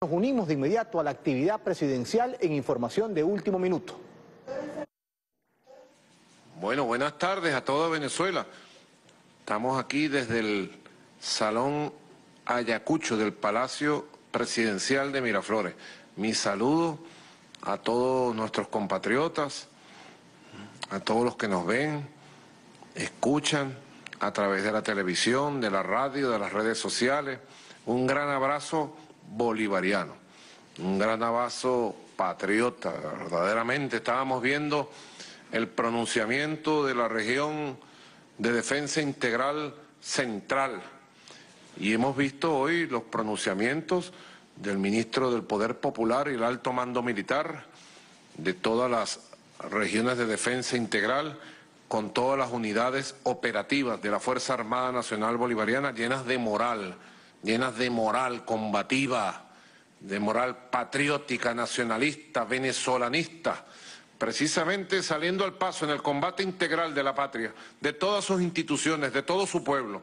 Nos unimos de inmediato a la actividad presidencial en información de último minuto. Bueno, buenas tardes a toda Venezuela. Estamos aquí desde el Salón Ayacucho del Palacio Presidencial de Miraflores. Mi saludo a todos nuestros compatriotas, a todos los que nos ven, escuchan a través de la televisión, de la radio, de las redes sociales. Un gran abrazo bolivariano, un gran abrazo patriota. Verdaderamente estábamos viendo el pronunciamiento de la región de defensa integral central y hemos visto hoy los pronunciamientos del ministro del Poder Popular y el alto mando militar de todas las regiones de defensa integral con todas las unidades operativas de la Fuerza Armada Nacional Bolivariana llenas de moral, llenas de moral combativa, de moral patriótica, nacionalista, venezolanista, precisamente saliendo al paso en el combate integral de la patria, de todas sus instituciones, de todo su pueblo,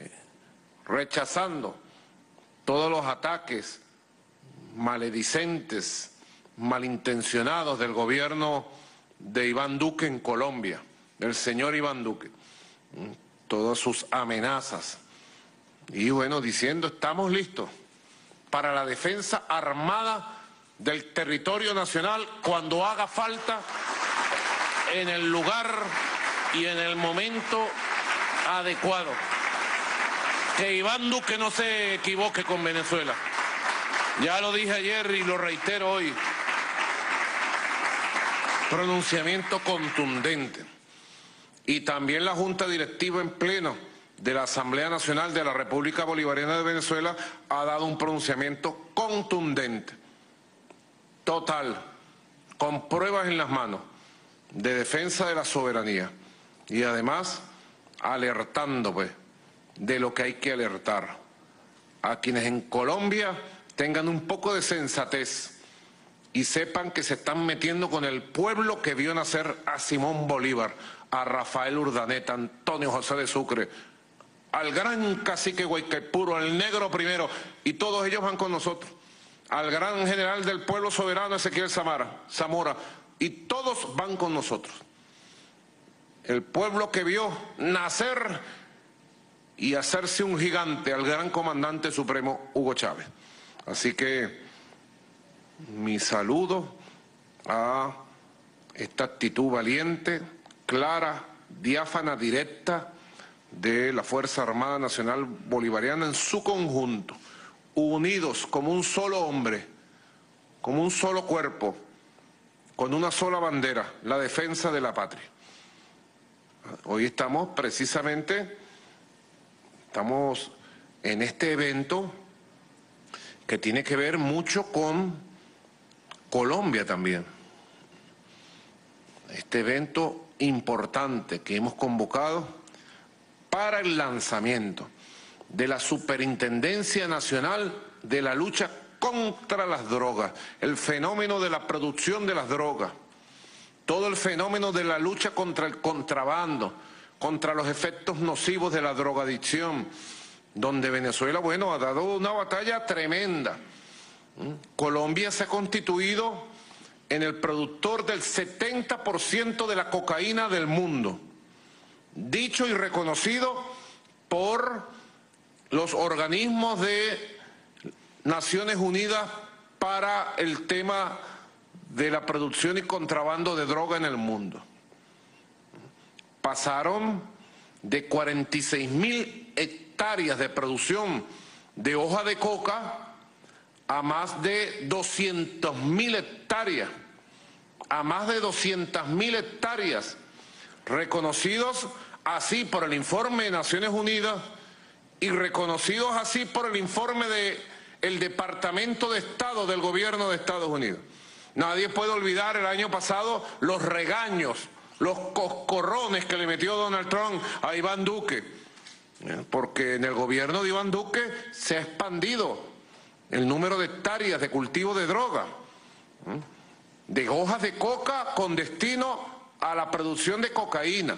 eh, rechazando todos los ataques maledicentes, malintencionados del gobierno de Iván Duque en Colombia, del señor Iván Duque, todas sus amenazas, y bueno, diciendo, estamos listos para la defensa armada del territorio nacional cuando haga falta en el lugar y en el momento adecuado. Que Iván Duque no se equivoque con Venezuela. Ya lo dije ayer y lo reitero hoy. Pronunciamiento contundente. Y también la Junta Directiva en pleno de la Asamblea Nacional de la República Bolivariana de Venezuela ha dado un pronunciamiento contundente, total, con pruebas en las manos, de defensa de la soberanía y además alertando pues, de lo que hay que alertar a quienes en Colombia tengan un poco de sensatez y sepan que se están metiendo con el pueblo que vio nacer a Simón Bolívar, a Rafael Urdaneta, Antonio José de Sucre, al gran cacique Guaycaipuro, al negro primero, y todos ellos van con nosotros, al gran general del pueblo soberano Ezequiel Zamora, Zamora, y todos van con nosotros. El pueblo que vio nacer y hacerse un gigante al gran comandante supremo Hugo Chávez. Así que mi saludo a esta actitud valiente, clara, diáfana, directa, de la Fuerza Armada Nacional Bolivariana en su conjunto, unidos como un solo hombre, como un solo cuerpo, con una sola bandera, la defensa de la patria. Hoy estamos precisamente, estamos en este evento que tiene que ver mucho con Colombia también. Este evento importante que hemos convocado para el lanzamiento de la Superintendencia Nacional de la Lucha contra las Drogas, el fenómeno de la producción de las drogas, todo el fenómeno de la lucha contra el contrabando, contra los efectos nocivos de la drogadicción, donde Venezuela, bueno, ha dado una batalla tremenda. ¿Mm? Colombia se ha constituido en el productor del 70% de la cocaína del mundo dicho y reconocido por los organismos de Naciones Unidas para el tema de la producción y contrabando de droga en el mundo. Pasaron de 46 mil hectáreas de producción de hoja de coca a más de 200 mil hectáreas, a más de 200 mil hectáreas reconocidos así por el informe de Naciones Unidas y reconocidos así por el informe del el Departamento de Estado del Gobierno de Estados Unidos. Nadie puede olvidar el año pasado los regaños, los coscorrones que le metió Donald Trump a Iván Duque, ¿eh? porque en el gobierno de Iván Duque se ha expandido el número de hectáreas de cultivo de droga, ¿eh? de hojas de coca con destino a la producción de cocaína.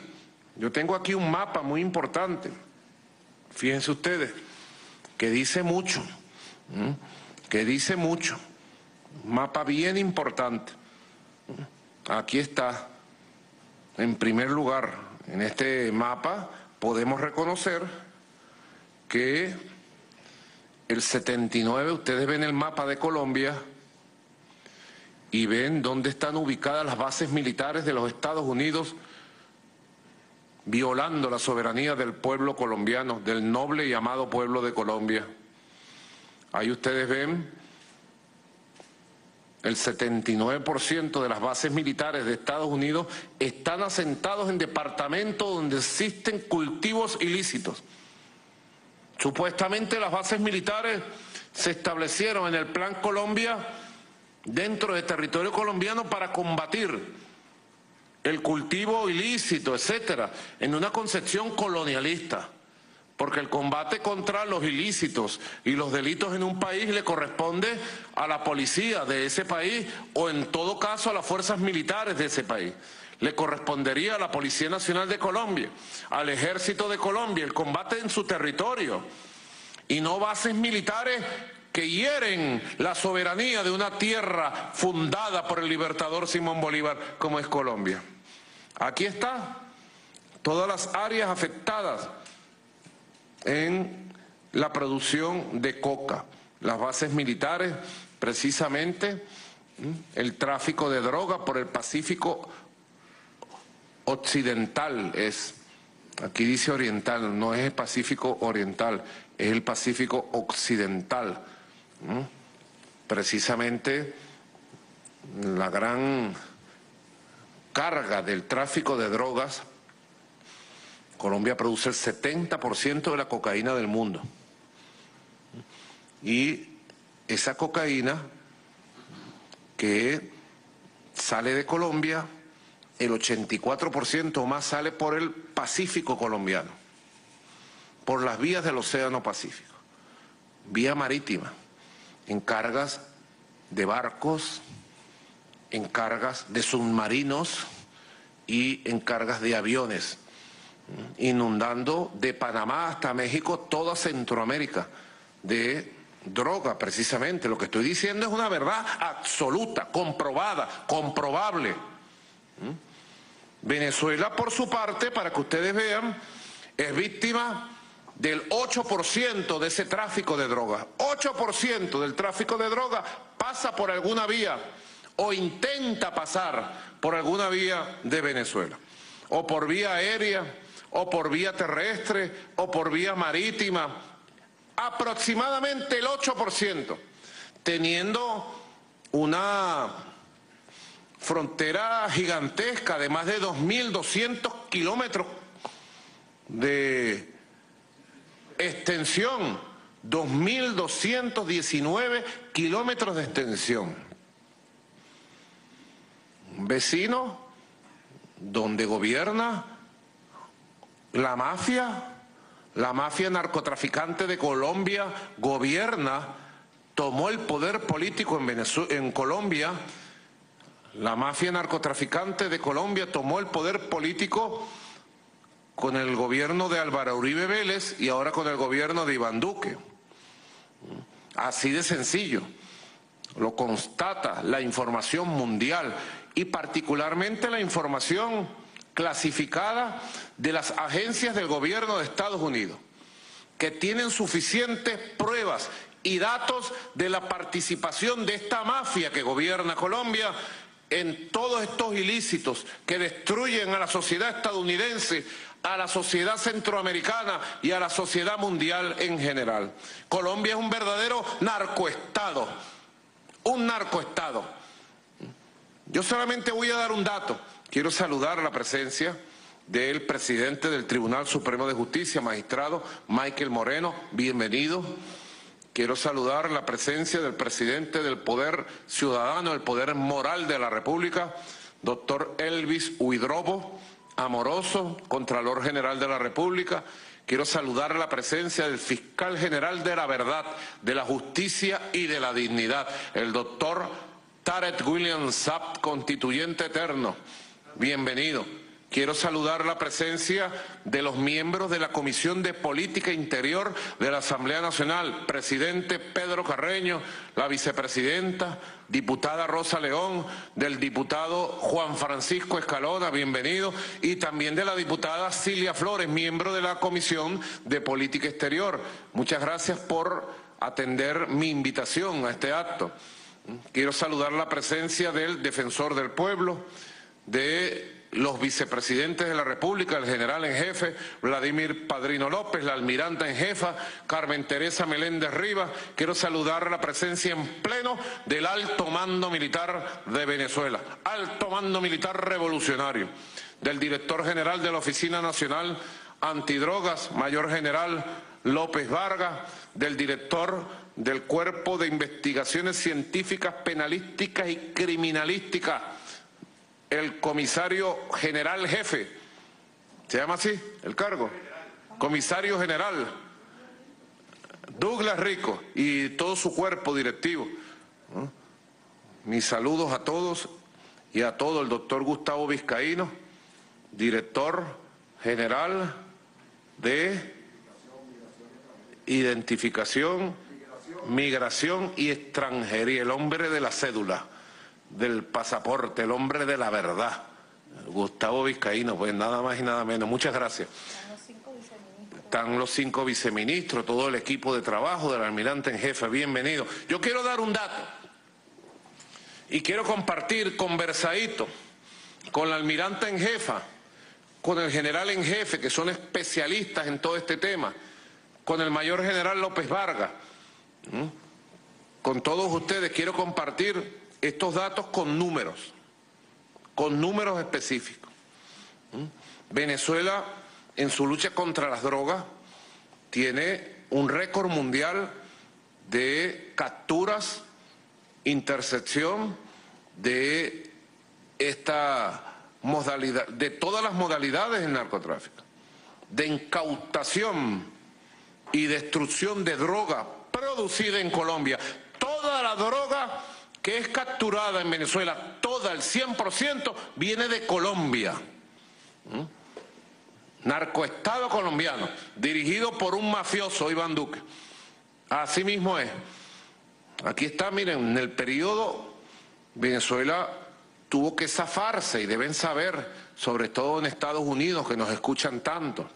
Yo tengo aquí un mapa muy importante, fíjense ustedes, que dice mucho. que dice mucho, un mapa bien importante. Aquí está, en primer lugar, en este mapa podemos reconocer que el 79, ustedes ven el mapa de Colombia y ven dónde están ubicadas las bases militares de los Estados Unidos violando la soberanía del pueblo colombiano, del noble y amado pueblo de Colombia. Ahí ustedes ven el 79% de las bases militares de Estados Unidos están asentados en departamentos donde existen cultivos ilícitos. Supuestamente las bases militares se establecieron en el Plan Colombia dentro del territorio colombiano para combatir el cultivo ilícito, etcétera, en una concepción colonialista. Porque el combate contra los ilícitos y los delitos en un país le corresponde a la policía de ese país o en todo caso a las fuerzas militares de ese país. Le correspondería a la Policía Nacional de Colombia, al Ejército de Colombia, el combate en su territorio y no bases militares que hieren la soberanía de una tierra fundada por el libertador Simón Bolívar como es Colombia. Aquí está, todas las áreas afectadas en la producción de coca, las bases militares, precisamente el tráfico de droga por el Pacífico occidental es, aquí dice oriental, no es el Pacífico oriental, es el Pacífico occidental. Precisamente la gran carga del tráfico de drogas, Colombia produce el 70% de la cocaína del mundo. Y esa cocaína que sale de Colombia, el 84% más sale por el Pacífico colombiano, por las vías del Océano Pacífico, vía marítima, en cargas de barcos, en cargas de submarinos y en cargas de aviones, inundando de Panamá hasta México toda Centroamérica de droga, precisamente. Lo que estoy diciendo es una verdad absoluta, comprobada, comprobable. Venezuela, por su parte, para que ustedes vean, es víctima del 8% de ese tráfico de droga. 8% del tráfico de droga pasa por alguna vía o intenta pasar por alguna vía de Venezuela, o por vía aérea, o por vía terrestre, o por vía marítima, aproximadamente el 8%, teniendo una frontera gigantesca de más de 2.200 kilómetros de extensión, 2.219 kilómetros de extensión. Vecino donde gobierna la mafia, la mafia narcotraficante de Colombia gobierna, tomó el poder político en, en Colombia, la mafia narcotraficante de Colombia tomó el poder político con el gobierno de Álvaro Uribe Vélez y ahora con el gobierno de Iván Duque. Así de sencillo. Lo constata la información mundial y particularmente la información clasificada de las agencias del gobierno de Estados Unidos, que tienen suficientes pruebas y datos de la participación de esta mafia que gobierna Colombia en todos estos ilícitos que destruyen a la sociedad estadounidense, a la sociedad centroamericana y a la sociedad mundial en general. Colombia es un verdadero narcoestado, un narcoestado yo solamente voy a dar un dato. Quiero saludar a la presencia del presidente del Tribunal Supremo de Justicia, magistrado Michael Moreno. Bienvenido. Quiero saludar la presencia del presidente del Poder Ciudadano, el Poder Moral de la República, doctor Elvis Huidrobo, amoroso, Contralor General de la República. Quiero saludar la presencia del Fiscal General de la Verdad, de la Justicia y de la Dignidad, el doctor Tarek William Sapp, constituyente eterno. Bienvenido. Quiero saludar la presencia de los miembros de la Comisión de Política Interior de la Asamblea Nacional, presidente Pedro Carreño, la vicepresidenta, diputada Rosa León, del diputado Juan Francisco Escalona, bienvenido, y también de la diputada Silvia Flores, miembro de la Comisión de Política Exterior. Muchas gracias por atender mi invitación a este acto. Quiero saludar la presencia del defensor del pueblo, de los vicepresidentes de la República, el general en jefe Vladimir Padrino López, la almiranta en jefa Carmen Teresa Meléndez Rivas. Quiero saludar la presencia en pleno del alto mando militar de Venezuela, alto mando militar revolucionario, del director general de la Oficina Nacional Antidrogas, mayor general López Vargas, del director del Cuerpo de Investigaciones Científicas, Penalísticas y Criminalísticas, el comisario general jefe, ¿se llama así el cargo? Comisario general Douglas Rico y todo su cuerpo directivo. Mis saludos a todos y a todo el doctor Gustavo Vizcaíno, director general de identificación, migración y extranjería, el hombre de la cédula del pasaporte, el hombre de la verdad, Gustavo Vizcaíno, pues nada más y nada menos. Muchas gracias. Están los cinco viceministros, todo el equipo de trabajo del almirante en jefe, bienvenido. Yo quiero dar un dato y quiero compartir conversadito con la almirante en jefa, con el general en jefe, que son especialistas en todo este tema, con el mayor general López Vargas. Con todos ustedes quiero compartir estos datos con números, con números específicos. ¿Mm? Venezuela, en su lucha contra las drogas, tiene un récord mundial de capturas, intercepción de esta modalidad, de todas las modalidades del narcotráfico, de incautación y destrucción de droga producida en Colombia. Toda la droga que es capturada en Venezuela, toda el 100% viene de Colombia. ¿Mm? Narcoestado colombiano, dirigido por un mafioso, Iván Duque. Así mismo es. Aquí está, miren, en el periodo Venezuela tuvo que zafarse y deben saber, sobre todo en Estados Unidos, que nos escuchan tanto.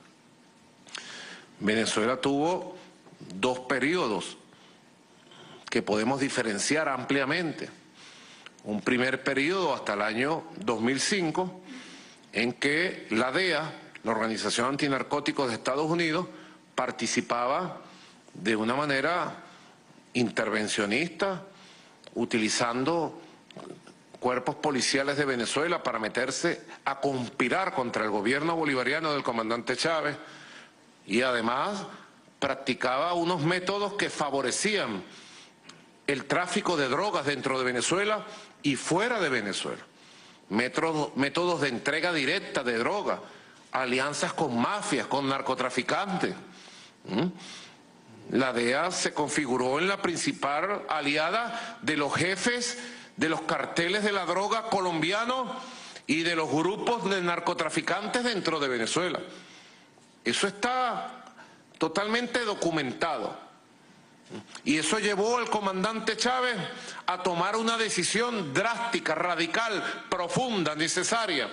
Venezuela tuvo dos periodos que podemos diferenciar ampliamente. Un primer periodo hasta el año 2005 en que la DEA, la Organización Antinarcóticos de Estados Unidos, participaba de una manera intervencionista, utilizando cuerpos policiales de Venezuela para meterse a conspirar contra el gobierno bolivariano del comandante Chávez y además practicaba unos métodos que favorecían el tráfico de drogas dentro de Venezuela y fuera de Venezuela. Métodos, de entrega directa de drogas, alianzas con mafias, con narcotraficantes. La DEA se configuró en la principal aliada de los jefes de los carteles de la droga colombianos y de los grupos de narcotraficantes dentro de Venezuela. Eso está totalmente documentado. Y eso llevó al comandante Chávez a tomar una decisión drástica, radical, profunda, necesaria,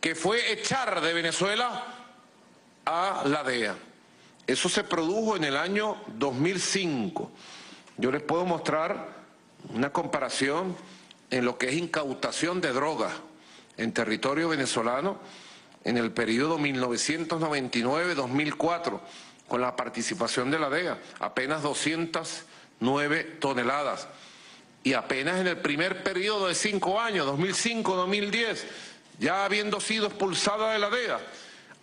que fue echar de Venezuela a la DEA. Eso se produjo en el año 2005. Yo les puedo mostrar una comparación en lo que es incautación de drogas en territorio venezolano en el periodo 1999-2004 con la participación de la DEA, apenas 209 toneladas. Y apenas en el primer periodo de cinco años, 2005-2010, ya habiendo sido expulsada de la DEA,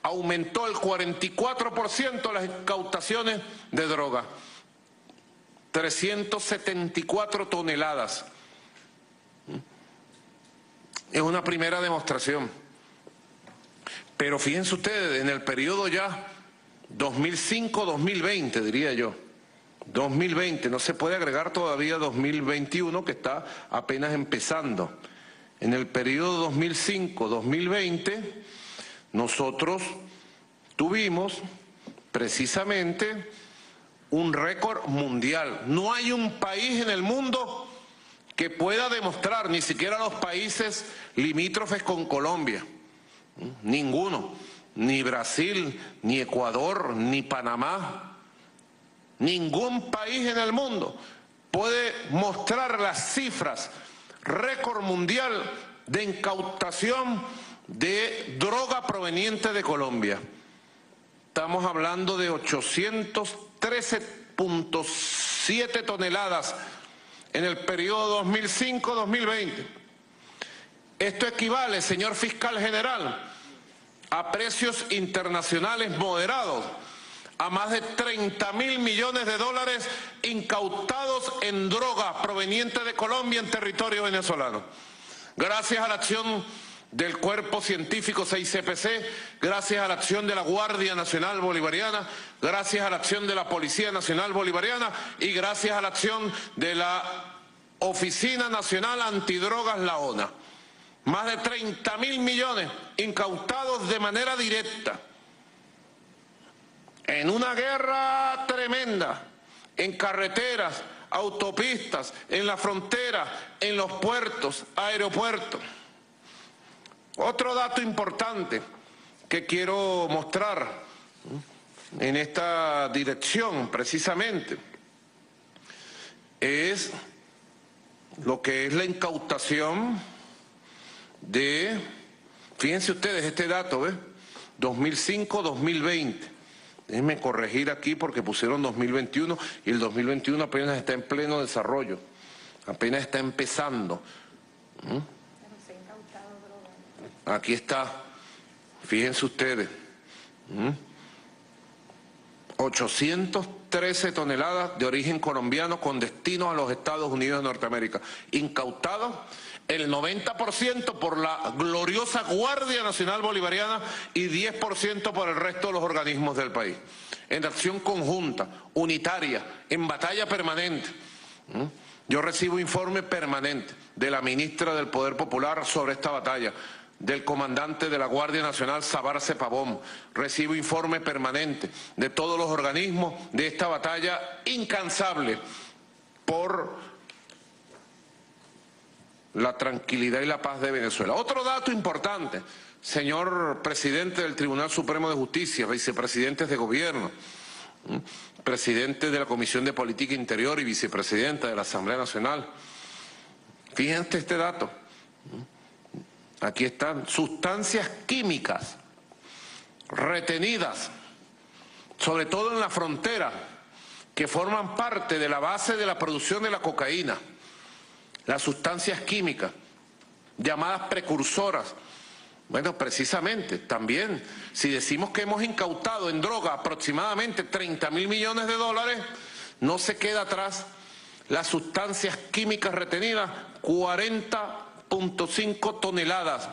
aumentó el 44% las incautaciones de droga. 374 toneladas. Es una primera demostración. Pero fíjense ustedes, en el periodo ya 2005-2020, diría yo. 2020, no se puede agregar todavía 2021 que está apenas empezando. En el periodo 2005-2020 nosotros tuvimos precisamente un récord mundial. No hay un país en el mundo que pueda demostrar, ni siquiera los países limítrofes con Colombia, ninguno, ni Brasil, ni Ecuador, ni Panamá, ningún país en el mundo puede mostrar las cifras récord mundial de incautación de droga proveniente de Colombia. Estamos hablando de 813.7 toneladas en el periodo 2005-2020. Esto equivale, señor fiscal general, a precios internacionales moderados, a más de 30 mil millones de dólares incautados en droga proveniente de Colombia en territorio venezolano. Gracias a la acción del Cuerpo Científico 6CPC, gracias a la acción de la Guardia Nacional Bolivariana, gracias a la acción de la Policía Nacional Bolivariana y gracias a la acción de la Oficina Nacional Antidrogas La ONA. Más de 30 mil millones incautados de manera directa en una guerra tremenda, en carreteras, autopistas, en la frontera, en los puertos, aeropuertos. Otro dato importante que quiero mostrar en esta dirección precisamente es lo que es la incautación de, fíjense ustedes este dato, ¿ves? 2005-2020. Déjenme corregir aquí porque pusieron 2021 y el 2021 apenas está en pleno desarrollo, apenas está empezando. Aquí está, fíjense ustedes, 813 toneladas de origen colombiano con destino a los Estados Unidos de Norteamérica, incautados el 90% por la gloriosa Guardia Nacional Bolivariana y 10% por el resto de los organismos del país. En acción conjunta, unitaria, en batalla permanente. Yo recibo informe permanente de la ministra del Poder Popular sobre esta batalla del comandante de la Guardia Nacional Sabarce Pavón. Recibo informe permanente de todos los organismos de esta batalla incansable por la tranquilidad y la paz de Venezuela. Otro dato importante, señor presidente del Tribunal Supremo de Justicia, vicepresidentes de gobierno, presidente de la Comisión de Política Interior y vicepresidenta de la Asamblea Nacional. Fíjense este dato. Aquí están sustancias químicas retenidas, sobre todo en la frontera, que forman parte de la base de la producción de la cocaína. Las sustancias químicas, llamadas precursoras. Bueno, precisamente, también, si decimos que hemos incautado en droga aproximadamente 30 mil millones de dólares, no se queda atrás las sustancias químicas retenidas, 40 cinco toneladas.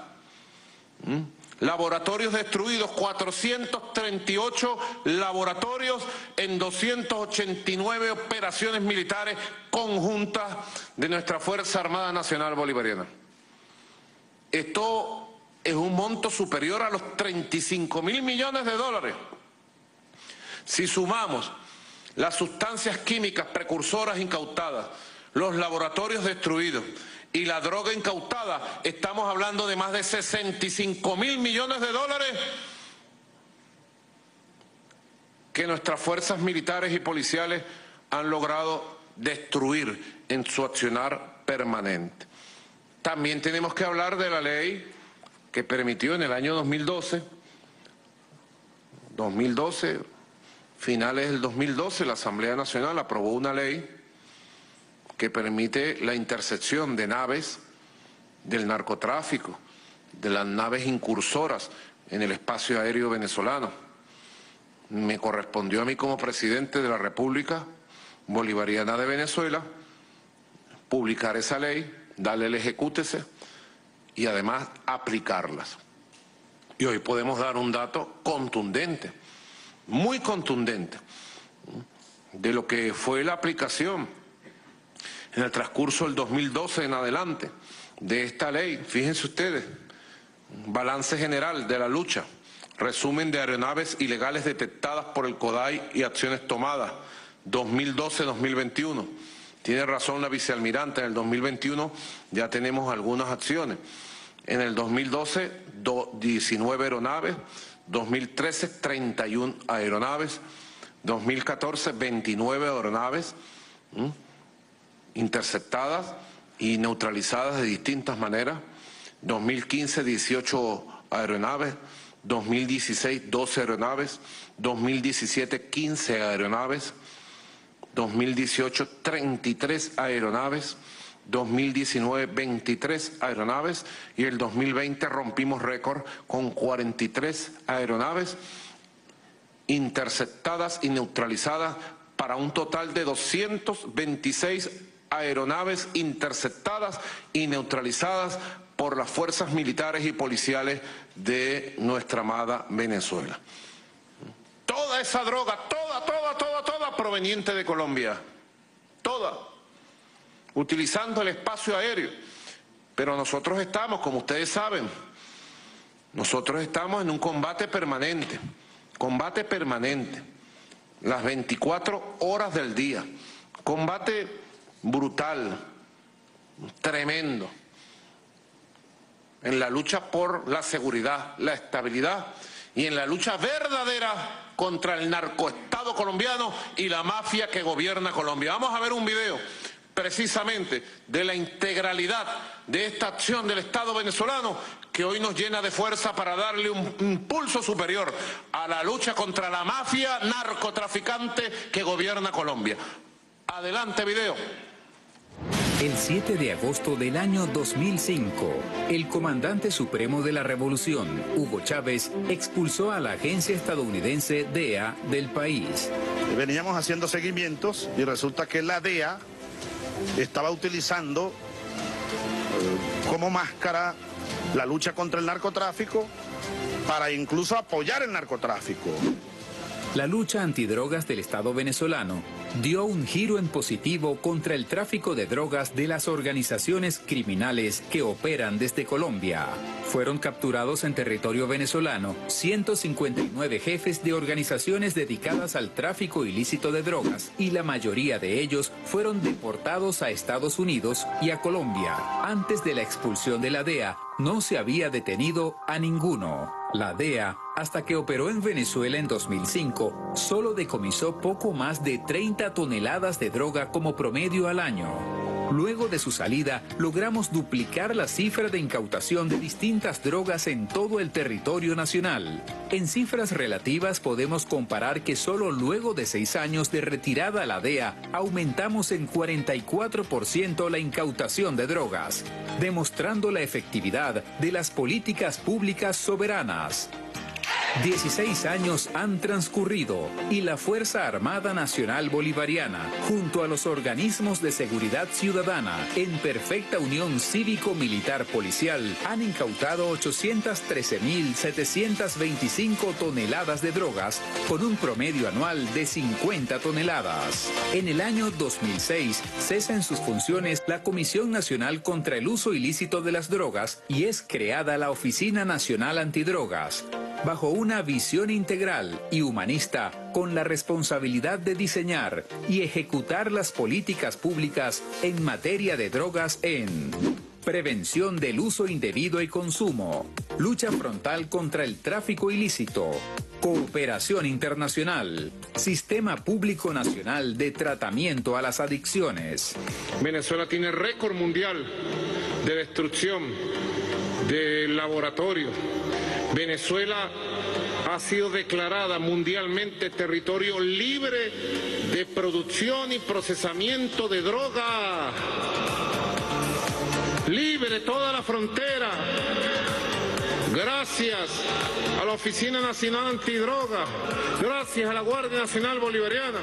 ¿Mm? Laboratorios destruidos, 438 laboratorios en 289 operaciones militares conjuntas de nuestra Fuerza Armada Nacional Bolivariana. Esto es un monto superior a los 35 mil millones de dólares. Si sumamos las sustancias químicas precursoras incautadas, los laboratorios destruidos, y la droga incautada, estamos hablando de más de 65 mil millones de dólares que nuestras fuerzas militares y policiales han logrado destruir en su accionar permanente. También tenemos que hablar de la ley que permitió en el año 2012, 2012, finales del 2012, la Asamblea Nacional aprobó una ley que permite la intersección de naves del narcotráfico, de las naves incursoras en el espacio aéreo venezolano. Me correspondió a mí como presidente de la República Bolivariana de Venezuela publicar esa ley, darle el ejecútese y además aplicarlas. Y hoy podemos dar un dato contundente, muy contundente, de lo que fue la aplicación en el transcurso del 2012 en adelante de esta ley. Fíjense ustedes, balance general de la lucha resumen de aeronaves ilegales detectadas por el CODAI y acciones tomadas, 2012-2021. Tiene razón la vicealmirante, en el 2021 ya tenemos algunas acciones. En el 2012, 19 aeronaves, 2013, 31 aeronaves, 2014, 29 aeronaves interceptadas y neutralizadas de distintas maneras, 2015, 18 aeronaves, 2016, 12 aeronaves, 2017, 15 aeronaves, 2018, 33 aeronaves, 2019 23 aeronaves. Y el 2020 rompimos récord con 43 aeronaves interceptadas y neutralizadas para un total de 226 aeronaves interceptadas y neutralizadas por las fuerzas militares y policiales de nuestra amada Venezuela. Toda esa droga, toda, toda, toda, toda proveniente de Colombia, toda utilizando el espacio aéreo. Pero nosotros estamos, como ustedes saben, nosotros estamos en un combate permanente, combate permanente, las 24 horas del día, combate brutal, tremendo, en la lucha por la seguridad, la estabilidad y en la lucha verdadera contra el narcoestado colombiano y la mafia que gobierna Colombia. Vamos a ver un video precisamente de la integralidad de esta acción del Estado venezolano que hoy nos llena de fuerza para darle un impulso superior a la lucha contra la mafia narcotraficante que gobierna Colombia. Adelante video. El 7 de agosto del año 2005, el comandante supremo de la revolución, Hugo Chávez, expulsó a la agencia estadounidense DEA del país. Veníamos haciendo seguimientos y resulta que la DEA estaba utilizando eh, como máscara la lucha contra el narcotráfico para incluso apoyar el narcotráfico. La lucha antidrogas del Estado venezolano dio un giro en positivo contra el tráfico de drogas de las organizaciones criminales que operan desde Colombia. Fueron capturados en territorio venezolano 159 jefes de organizaciones dedicadas al tráfico ilícito de drogas y la mayoría de ellos fueron deportados a Estados Unidos y a Colombia. Antes de la expulsión de la DEA, no se había detenido a ninguno. La DEA, hasta que operó en Venezuela en 2005, solo decomisó poco más de 30 toneladas de droga como promedio al año. Luego de su salida, logramos duplicar la cifra de incautación de distintas drogas en todo el territorio nacional. En cifras relativas podemos comparar que solo luego de seis años de retirada a la DEA, aumentamos en 44% la incautación de drogas, demostrando la efectividad de las políticas públicas soberanas. 16 años han transcurrido y la Fuerza Armada Nacional Bolivariana, junto a los organismos de seguridad ciudadana, en perfecta unión cívico-militar policial, han incautado 813.725 toneladas de drogas, con un promedio anual de 50 toneladas. En el año 2006 cesa en sus funciones la Comisión Nacional contra el Uso Ilícito de las Drogas y es creada la Oficina Nacional Antidrogas bajo una visión integral y humanista con la responsabilidad de diseñar y ejecutar las políticas públicas en materia de drogas en prevención del uso indebido y consumo, lucha frontal contra el tráfico ilícito, cooperación internacional, sistema público nacional de tratamiento a las adicciones. Venezuela tiene récord mundial de destrucción de laboratorio Venezuela ha sido declarada mundialmente territorio libre de producción y procesamiento de droga. Libre toda la frontera. Gracias a la Oficina Nacional Antidroga. Gracias a la Guardia Nacional Bolivariana.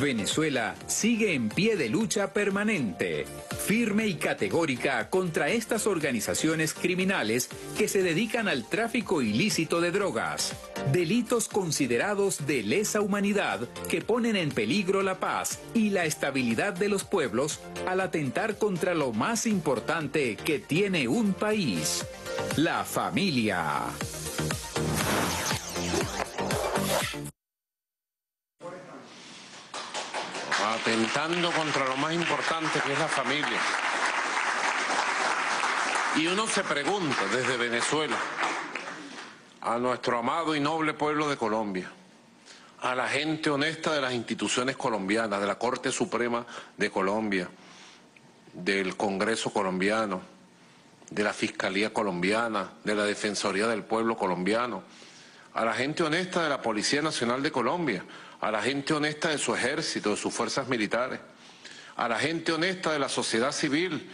Venezuela sigue en pie de lucha permanente, firme y categórica contra estas organizaciones criminales que se dedican al tráfico ilícito de drogas, delitos considerados de lesa humanidad que ponen en peligro la paz y la estabilidad de los pueblos al atentar contra lo más importante que tiene un país, la familia. Atentando contra lo más importante que es la familia. Y uno se pregunta desde Venezuela a nuestro amado y noble pueblo de Colombia, a la gente honesta de las instituciones colombianas, de la Corte Suprema de Colombia, del Congreso colombiano, de la Fiscalía colombiana, de la Defensoría del Pueblo colombiano, a la gente honesta de la Policía Nacional de Colombia, a la gente honesta de su ejército, de sus fuerzas militares, a la gente honesta de la sociedad civil,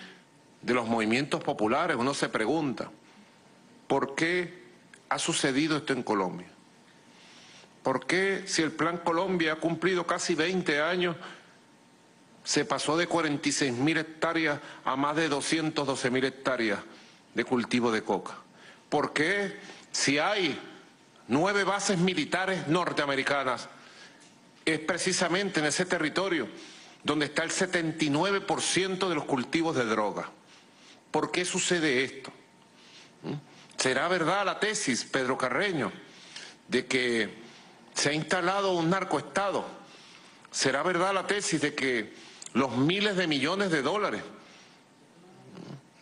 de los movimientos populares. Uno se pregunta, ¿por qué ha sucedido esto en Colombia? ¿Por qué si el Plan Colombia ha cumplido casi 20 años, se pasó de 46 mil hectáreas a más de 212 mil hectáreas de cultivo de coca? ¿Por qué si hay nueve bases militares norteamericanas es precisamente en ese territorio donde está el 79% de los cultivos de droga? ¿Por qué sucede esto? ¿Mm? ¿Será verdad la tesis, Pedro Carreño, de que se ha instalado un narcoestado? ¿Será verdad la tesis de que los miles de millones de dólares,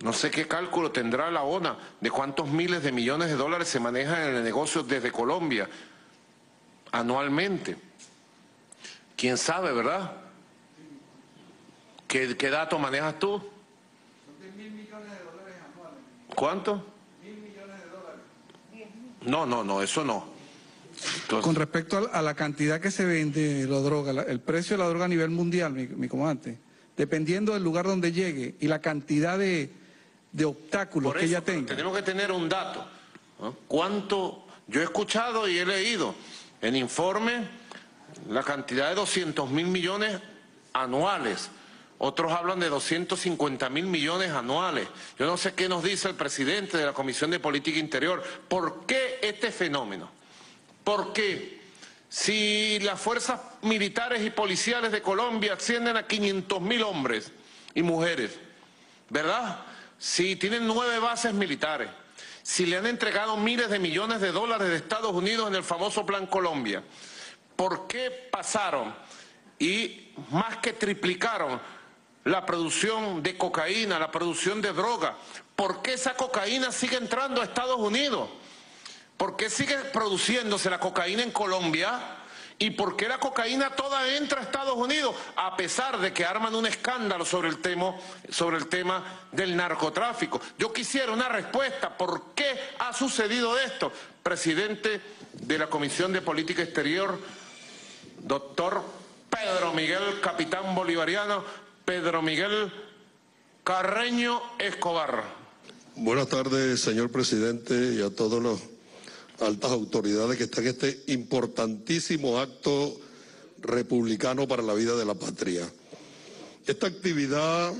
no sé qué cálculo tendrá la ONA de cuántos miles de millones de dólares se manejan en el negocio desde Colombia anualmente? ¿Quién sabe, verdad? ¿Qué, qué dato manejas tú? Son mil millones de dólares anuales. ¿Cuánto? No, no, no, eso no. Con respecto a, la cantidad que se vende la droga, el precio de la droga a nivel mundial, mi, comandante, dependiendo del lugar donde llegue y la cantidad de, obstáculos que ella tenga. Tenemos que tener un dato. ¿Cuánto? Yo he escuchado y he leído en informe la cantidad de 200 mil millones anuales. Otros hablan de 250 mil millones anuales. Yo no sé qué nos dice el presidente de la Comisión de Política Interior. ¿Por qué este fenómeno? ¿Por qué? Si las fuerzas militares y policiales de Colombia ascienden a 500 mil hombres y mujeres, ¿verdad? Si tienen nueve bases militares, si le han entregado miles de millones de dólares de Estados Unidos en el famoso Plan Colombia, ¿por qué pasaron y más que triplicaron la producción de cocaína, la producción de droga. ¿Por qué esa cocaína sigue entrando a Estados Unidos? ¿Por qué sigue produciéndose la cocaína en Colombia? ¿Y por qué la cocaína toda entra a Estados Unidos? A pesar de que arman un escándalo sobre el tema, sobre el tema del narcotráfico. Yo quisiera una respuesta. ¿Por qué ha sucedido esto? Presidente de la Comisión de Política Exterior, doctor Pedro Miguel, capitán bolivariano, Pedro Miguel Carreño Escobar. Buenas tardes, señor presidente, y a todos los altas autoridades que están en este importantísimo acto republicano para la vida de la patria. Esta actividad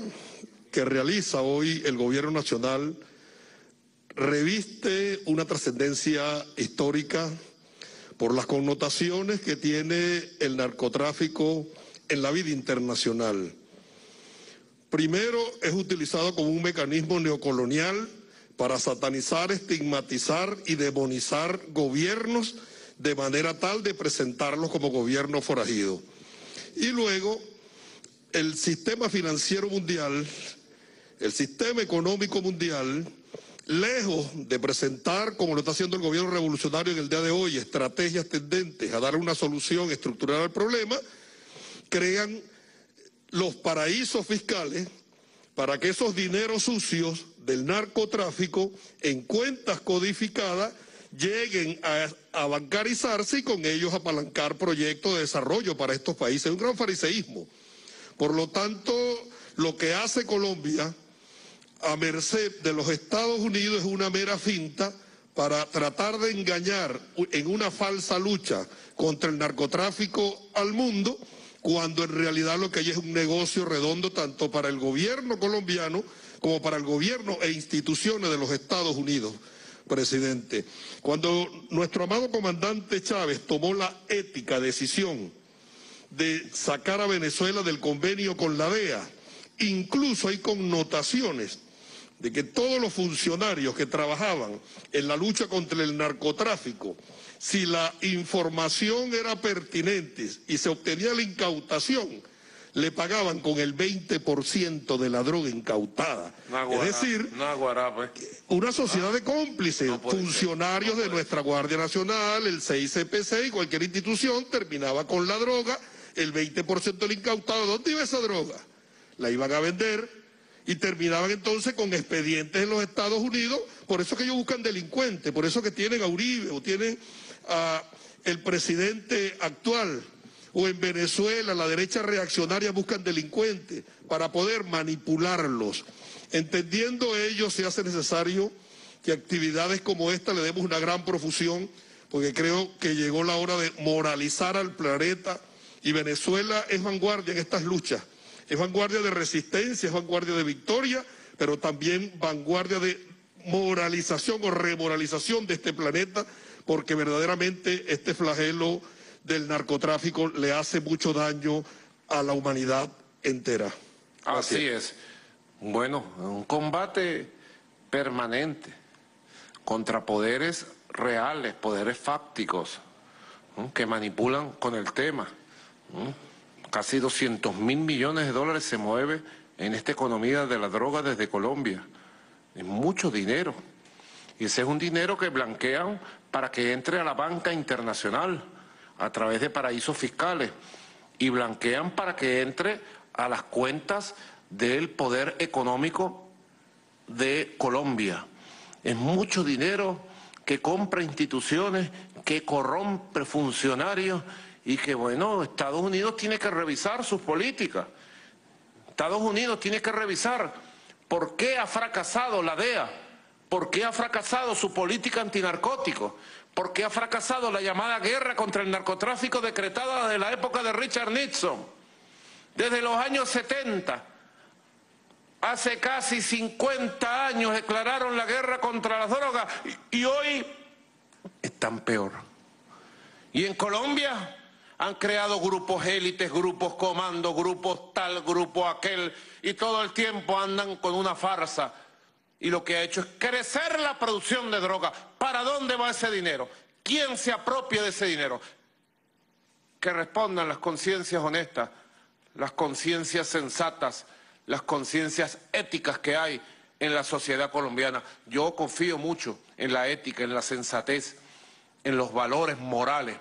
que realiza hoy el Gobierno Nacional reviste una trascendencia histórica por las connotaciones que tiene el narcotráfico en la vida internacional. Primero, es utilizado como un mecanismo neocolonial para satanizar, estigmatizar y demonizar gobiernos de manera tal de presentarlos como gobiernos forajidos. Y luego, el sistema financiero mundial, el sistema económico mundial, lejos de presentar, como lo está haciendo el gobierno revolucionario en el día de hoy, estrategias tendentes a dar una solución estructural al problema, crean los paraísos fiscales para que esos dineros sucios del narcotráfico en cuentas codificadas lleguen a, bancarizarse y con ellos apalancar proyectos de desarrollo para estos países. Es un gran fariseísmo. Por lo tanto, lo que hace Colombia a merced de los Estados Unidos es una mera finta para tratar de engañar en una falsa lucha contra el narcotráfico al mundo cuando en realidad lo que hay es un negocio redondo tanto para el gobierno colombiano como para el gobierno e instituciones de los Estados Unidos, presidente. Cuando nuestro amado comandante Chávez tomó la ética decisión de sacar a Venezuela del convenio con la DEA, incluso hay connotaciones de que todos los funcionarios que trabajaban en la lucha contra el narcotráfico si la información era pertinente y se obtenía la incautación, le pagaban con el 20% de la droga incautada. es decir, pues. una sociedad de cómplices, funcionarios de nuestra Guardia Nacional, el CICPC y cualquier institución terminaba con la droga, el 20% del incautado. ¿Dónde iba esa droga? La iban a vender y terminaban entonces con expedientes en los Estados Unidos. Por eso que ellos buscan delincuentes, por eso que tienen a Uribe o tienen a el presidente actual o en Venezuela la derecha reaccionaria buscan delincuentes para poder manipularlos. Entendiendo ello, se hace necesario que actividades como esta le demos una gran profusión, porque creo que llegó la hora de moralizar al planeta y Venezuela es vanguardia en estas luchas. Es vanguardia de resistencia, es vanguardia de victoria, pero también vanguardia de moralización o remoralización de este planeta porque verdaderamente este flagelo del narcotráfico le hace mucho daño a la humanidad entera. Así es. Bueno, un combate permanente contra poderes reales, poderes fácticos, que manipulan con el tema. Casi 200 mil millones de dólares se mueve en esta economía de la droga desde Colombia. Es mucho dinero. Y ese es un dinero que blanquean para que entre a la banca internacional a través de paraísos fiscales y blanquean para que entre a las cuentas del poder económico de Colombia. Es mucho dinero que compra instituciones, que corrompe funcionarios y que, bueno, Estados Unidos tiene que revisar sus políticas. Estados Unidos tiene que revisar por qué ha fracasado la DEA ¿Por qué ha fracasado su política antinarcótico? ¿Por qué ha fracasado la llamada guerra contra el narcotráfico decretada desde la época de Richard Nixon? Desde los años 70, hace casi 50 años declararon la guerra contra las drogas y, hoy están peor. Y en Colombia han creado grupos élites, grupos comando, grupos tal, grupo aquel, y todo el tiempo andan con una farsa y lo que ha hecho es crecer la producción de droga. ¿Para dónde va ese dinero? ¿Quién se apropia de ese dinero? Que respondan las conciencias honestas, las conciencias sensatas, las conciencias éticas que hay en la sociedad colombiana. Yo confío mucho en la ética, en la sensatez, en los valores morales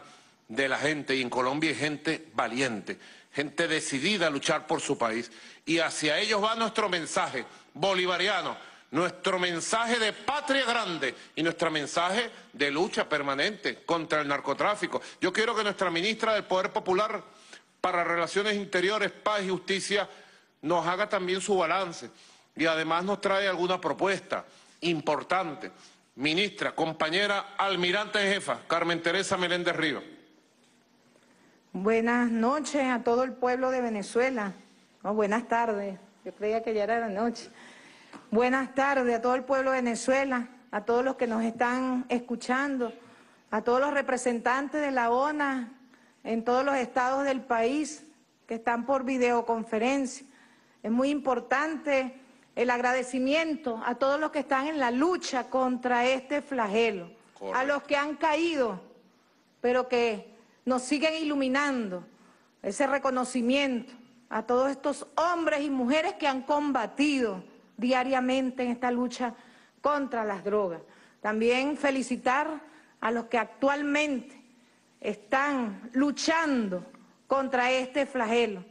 de la gente y en Colombia hay gente valiente, gente decidida a luchar por su país y hacia ellos va nuestro mensaje bolivariano nuestro mensaje de patria grande y nuestro mensaje de lucha permanente contra el narcotráfico. Yo quiero que nuestra ministra del Poder Popular para Relaciones Interiores, Paz y Justicia nos haga también su balance y además nos trae alguna propuesta importante. Ministra, compañera almirante en jefa, Carmen Teresa Meléndez Río. Buenas noches a todo el pueblo de Venezuela. buenas tardes, yo creía que ya era la noche. Buenas tardes a todo el pueblo de Venezuela, a todos los que nos están escuchando, a todos los representantes de la ONA en todos los estados del país que están por videoconferencia. Es muy importante el agradecimiento a todos los que están en la lucha contra este flagelo, a los que han caído, pero que nos siguen iluminando, ese reconocimiento a todos estos hombres y mujeres que han combatido diariamente en esta lucha contra las drogas. También felicitar a los que actualmente están luchando contra este flagelo,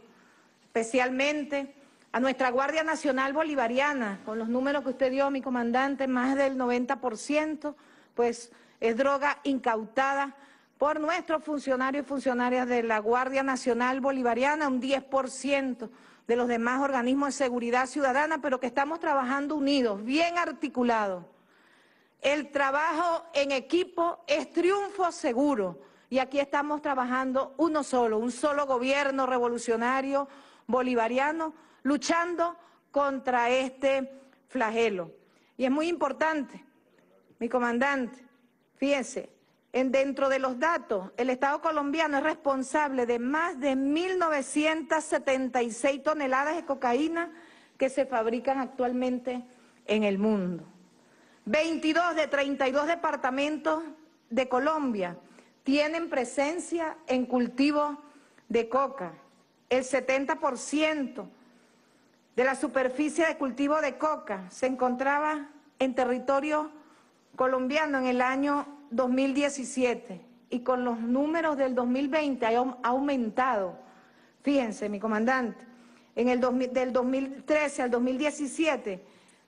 especialmente a nuestra Guardia Nacional Bolivariana, con los números que usted dio, mi comandante, más del 90%, pues es droga incautada por nuestros funcionarios y funcionarias de la Guardia Nacional Bolivariana, un 10% de los demás organismos de seguridad ciudadana, pero que estamos trabajando unidos, bien articulados. El trabajo en equipo es triunfo seguro y aquí estamos trabajando uno solo, un solo gobierno revolucionario bolivariano luchando contra este flagelo. Y es muy importante, mi comandante, fíjense, dentro de los datos, el Estado colombiano es responsable de más de 1.976 toneladas de cocaína que se fabrican actualmente en el mundo. 22 de 32 departamentos de Colombia tienen presencia en cultivo de coca. el 70% de la superficie de cultivo de coca se encontraba en territorio colombiano en el año 2017 y con los números del 2020 ha aumentado. Fíjense, mi comandante, en el del 2013 al 2017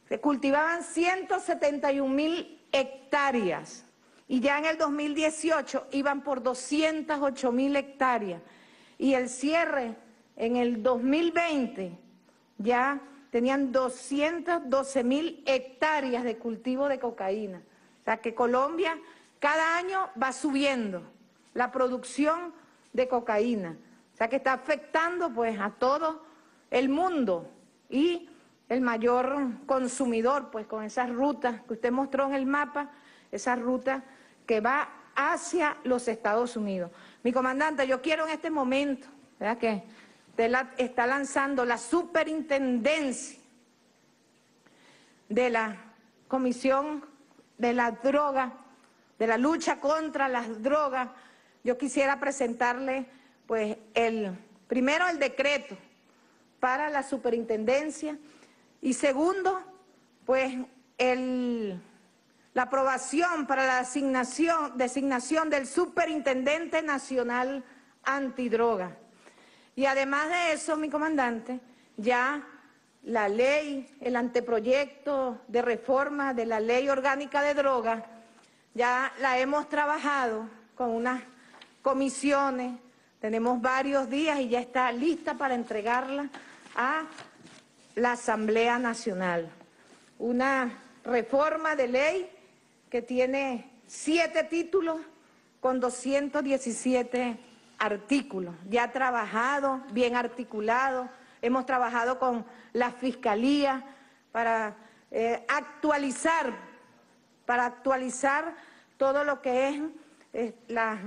se cultivaban 171 mil hectáreas y ya en el 2018 iban por 208 mil hectáreas y el cierre en el 2020 ya tenían 212 mil hectáreas de cultivo de cocaína. Sea que Colombia cada año va subiendo la producción de cocaína. O sea que está afectando pues a todo el mundo y el mayor consumidor pues con esas rutas que usted mostró en el mapa, esa ruta que va hacia los Estados Unidos. Mi comandante, yo quiero en este momento, ¿verdad que está lanzando la superintendencia de la Comisión de la Droga, de la lucha contra las drogas, yo quisiera presentarle, pues, el, primero el decreto para la superintendencia y segundo, pues, el, la aprobación para la asignación, designación del Superintendente Nacional Antidroga. Y además de eso, mi comandante, ya la ley, el anteproyecto de reforma de la ley orgánica de drogas, ya la hemos trabajado con unas comisiones, tenemos varios días y ya está lista para entregarla a la Asamblea Nacional. Una reforma de ley que tiene siete títulos con 217 artículos, ya trabajado, bien articulado, hemos trabajado con la Fiscalía para eh, actualizar, para actualizar todo lo que es eh, las,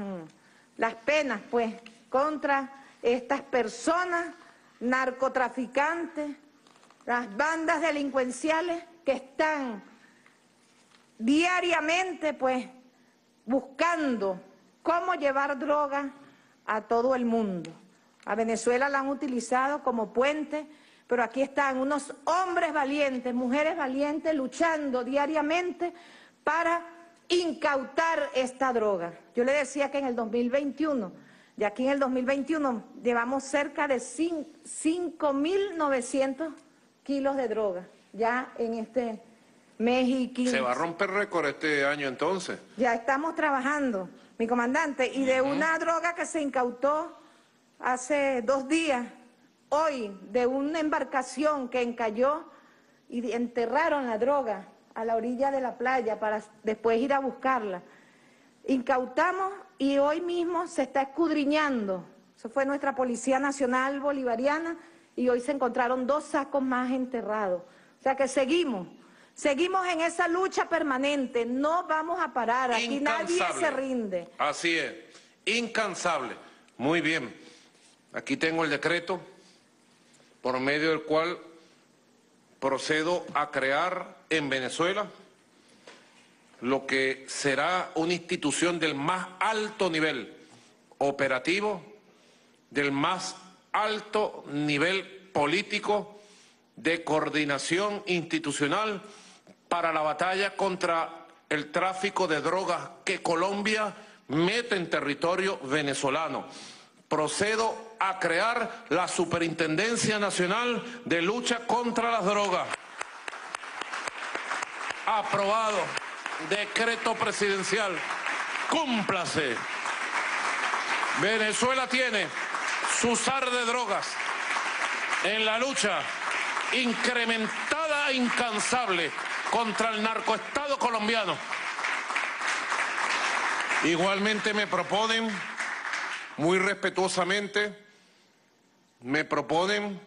las penas, pues, contra estas personas, narcotraficantes, las bandas delincuenciales que están diariamente, pues, buscando cómo llevar droga a todo el mundo. A Venezuela la han utilizado como puente, pero aquí están unos hombres valientes, mujeres valientes, luchando diariamente para incautar esta droga. Yo le decía que en el 2021, y aquí en el 2021 llevamos cerca de 5.900 kilos de droga, ya en este mes y 15. ¿Se va a romper récord este año entonces? Ya estamos trabajando mi comandante, y de una droga que se incautó hace dos días, hoy, de una embarcación que encalló y enterraron la droga a la orilla de la playa para después ir a buscarla. Incautamos y hoy mismo se está escudriñando. Eso fue nuestra Policía Nacional Bolivariana y hoy se encontraron dos sacos más enterrados. O sea que seguimos. Seguimos en esa lucha permanente, no vamos a parar, aquí nadie se rinde. Así es, incansable. Muy bien, aquí tengo el decreto por medio del cual procedo a crear en Venezuela lo que será una institución del más alto nivel operativo, del más alto nivel político, de coordinación institucional, para la batalla contra el tráfico de drogas que Colombia mete en territorio venezolano. Procedo a crear la Superintendencia Nacional de Lucha contra las Drogas. Aprobado. Decreto presidencial. Cúmplase. Venezuela tiene su SAR de drogas en la lucha incrementada e incansable contra el narcoestado colombiano. Igualmente me proponen, muy respetuosamente, me proponen,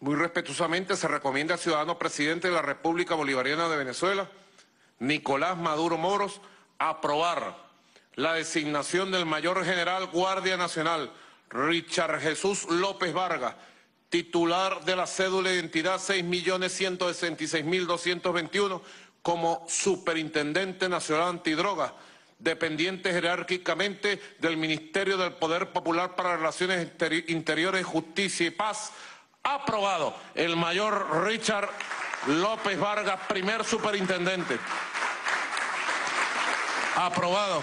muy respetuosamente se recomienda al ciudadano presidente de la República Bolivariana de Venezuela, Nicolás Maduro Moros, aprobar la designación del mayor general Guardia Nacional, Richard Jesús López Vargas, titular de la cédula de identidad 6.166.221 como Superintendente Nacional Antidroga, dependiente jerárquicamente del Ministerio del Poder Popular para Relaciones Interiores, Justicia y Paz, aprobado el mayor Richard López Vargas, primer superintendente. Aprobado.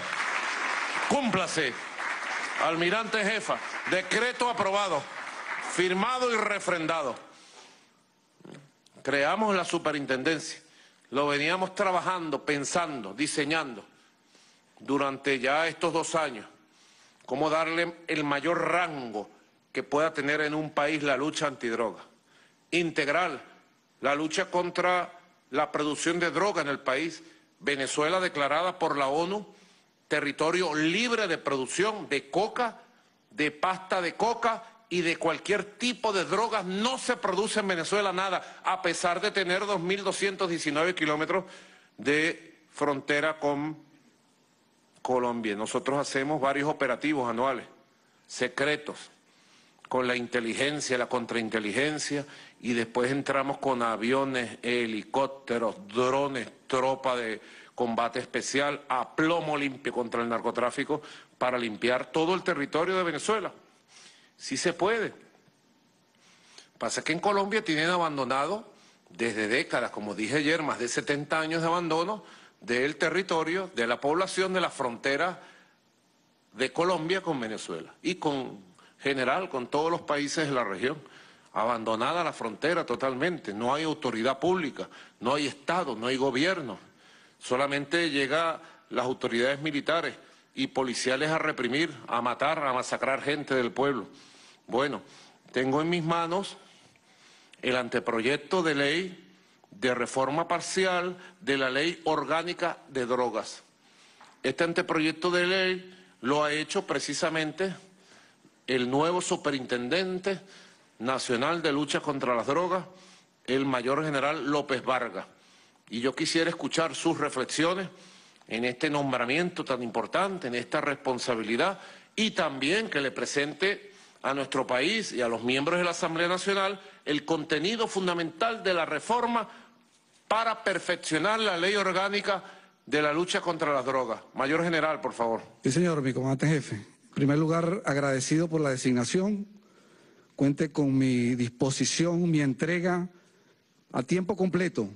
Cúmplase. Almirante Jefa, decreto aprobado, firmado y refrendado. Creamos la superintendencia. Lo veníamos trabajando, pensando, diseñando durante ya estos dos años. Cómo darle el mayor rango que pueda tener en un país la lucha antidroga. Integral, la lucha contra la producción de droga en el país. Venezuela declarada por la ONU territorio libre de producción de coca, de pasta de coca y de cualquier tipo de drogas. No se produce en Venezuela nada, a pesar de tener 2.219 kilómetros de frontera con Colombia. Nosotros hacemos varios operativos anuales, secretos, con la inteligencia, la contrainteligencia, y después entramos con aviones, helicópteros, drones, tropa de combate especial a plomo limpio contra el narcotráfico para limpiar todo el territorio de Venezuela. Sí se puede. Pasa que en Colombia tienen abandonado desde décadas, como dije ayer, más de 70 años de abandono del territorio, de la población de la frontera de Colombia con Venezuela y con general con todos los países de la región. Abandonada la frontera totalmente, no hay autoridad pública, no hay Estado, no hay gobierno. Solamente llegan las autoridades militares y policiales a reprimir, a matar, a masacrar gente del pueblo. Bueno, tengo en mis manos el anteproyecto de ley de reforma parcial de la ley orgánica de drogas. Este anteproyecto de ley lo ha hecho precisamente el nuevo superintendente nacional de lucha contra las drogas, el mayor general López Vargas. Y yo quisiera escuchar sus reflexiones en este nombramiento tan importante, en esta responsabilidad, y también que le presente a nuestro país y a los miembros de la Asamblea Nacional el contenido fundamental de la reforma para perfeccionar la ley orgánica de la lucha contra las drogas. Mayor General, por favor. Sí, señor, mi comandante jefe. En primer lugar, agradecido por la designación. Cuente con mi disposición, mi entrega a tiempo completo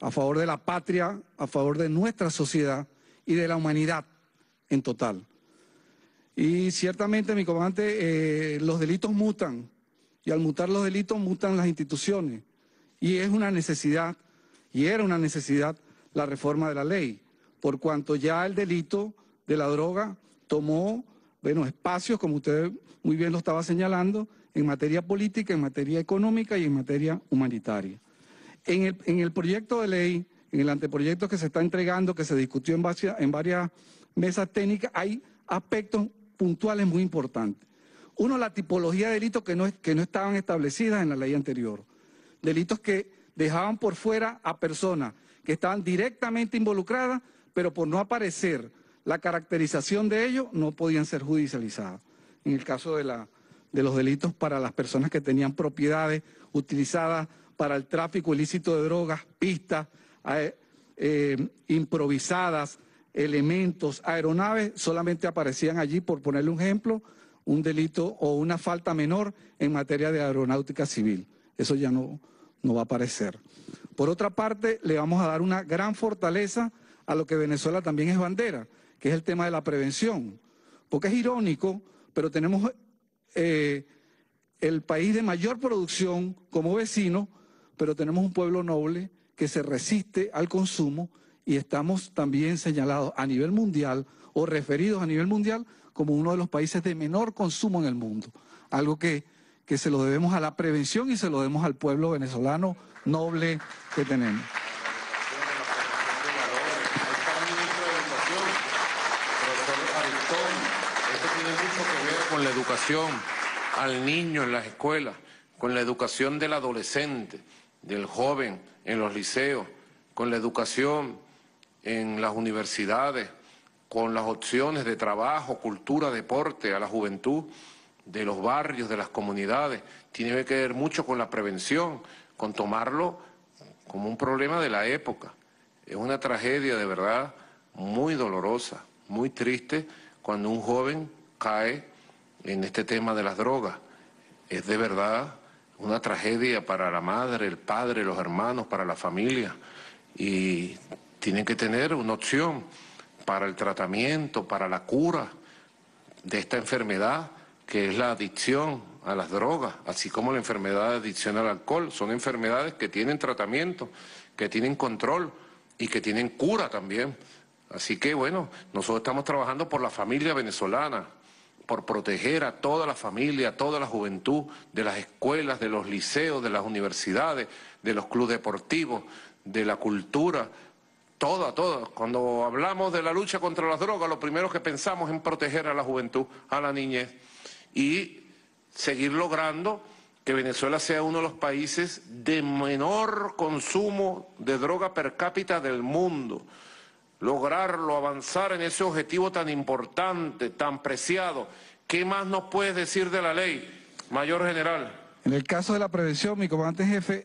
a favor de la patria, a favor de nuestra sociedad y de la humanidad en total. Y ciertamente, mi comandante, eh, los delitos mutan. Y al mutar los delitos mutan las instituciones. Y es una necesidad y era una necesidad la reforma de la ley, por cuanto ya el delito de la droga tomó, bueno, espacios, como usted muy bien lo estaba señalando, en materia política, en materia económica y en materia humanitaria. En el, en el proyecto de ley, en el anteproyecto que se está entregando, que se discutió en, en varias mesas técnicas, hay aspectos puntuales muy importantes. Uno, la tipología de delitos que no, que no estaban establecidas en la ley anterior. Delitos que dejaban por fuera a personas que estaban directamente involucradas, pero por no aparecer la caracterización de ellos, no podían ser judicializadas. En el caso de, la, de los delitos para las personas que tenían propiedades utilizadas para el tráfico ilícito de drogas, pistas eh, eh, improvisadas, elementos, aeronaves, solamente aparecían allí, por ponerle un ejemplo, un delito o una falta menor en materia de aeronáutica civil. Eso ya no, no va a aparecer. Por otra parte, le vamos a dar una gran fortaleza a lo que Venezuela también es bandera, que es el tema de la prevención. Porque es irónico, pero tenemos eh, el país de mayor producción como vecino, pero tenemos un pueblo noble que se resiste al consumo y estamos también señalados a nivel mundial o referidos a nivel mundial como uno de los países de menor consumo en el mundo. Algo que que se lo debemos a la prevención y se lo debemos al pueblo venezolano noble que tenemos. Con la educación al niño en las escuelas, con la educación del adolescente, del joven en los liceos, con la educación en las universidades, con las opciones de trabajo, cultura, deporte a la juventud de los barrios, de las comunidades, tiene que ver mucho con la prevención, con tomarlo como un problema de la época. Es una tragedia de verdad muy dolorosa, muy triste cuando un joven cae en este tema de las drogas. Es de verdad una tragedia para la madre, el padre, los hermanos, para la familia. Y tienen que tener una opción para el tratamiento, para la cura de esta enfermedad que es la adicción a las drogas, así como la enfermedad de adicción al alcohol. Son enfermedades que tienen tratamiento, que tienen control y que tienen cura también. Así que bueno, nosotros estamos trabajando por la familia venezolana, por proteger a toda la familia, a toda la juventud, de las escuelas, de los liceos, de las universidades, de los clubes deportivos, de la cultura, toda, toda. Cuando hablamos de la lucha contra las drogas, lo primero que pensamos es en proteger a la juventud, a la niñez y seguir logrando que Venezuela sea uno de los países de menor consumo de droga per cápita del mundo. Lograrlo, avanzar en ese objetivo tan importante, tan preciado. ¿Qué más nos puedes decir de la ley, mayor general? En el caso de la prevención, mi comandante jefe,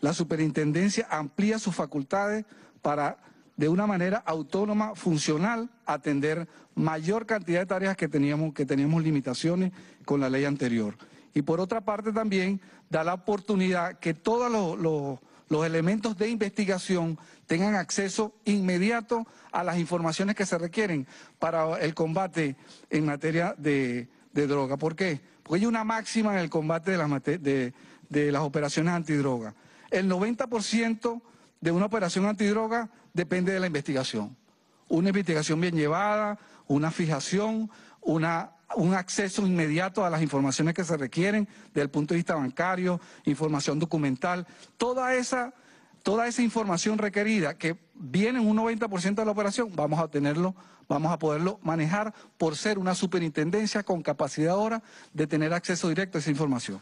la superintendencia amplía sus facultades para, de una manera autónoma, funcional, atender mayor cantidad de tareas que teníamos, que teníamos limitaciones con la ley anterior. Y por otra parte también da la oportunidad que todos los, elementos de investigación tengan acceso inmediato a las informaciones que se requieren para el combate en materia de, droga. ¿Por qué? Porque hay una máxima en el combate de las, operaciones antidroga. El 90% de una operación antidroga depende de la investigación. Una investigación bien llevada, una fijación, un acceso inmediato a las informaciones que se requieren desde el punto de vista bancario, información documental, toda esa información requerida que viene en un 90% de la operación, vamos a tenerlo, vamos a poderlo manejar por ser una superintendencia con capacidad ahora de tener acceso directo a esa información.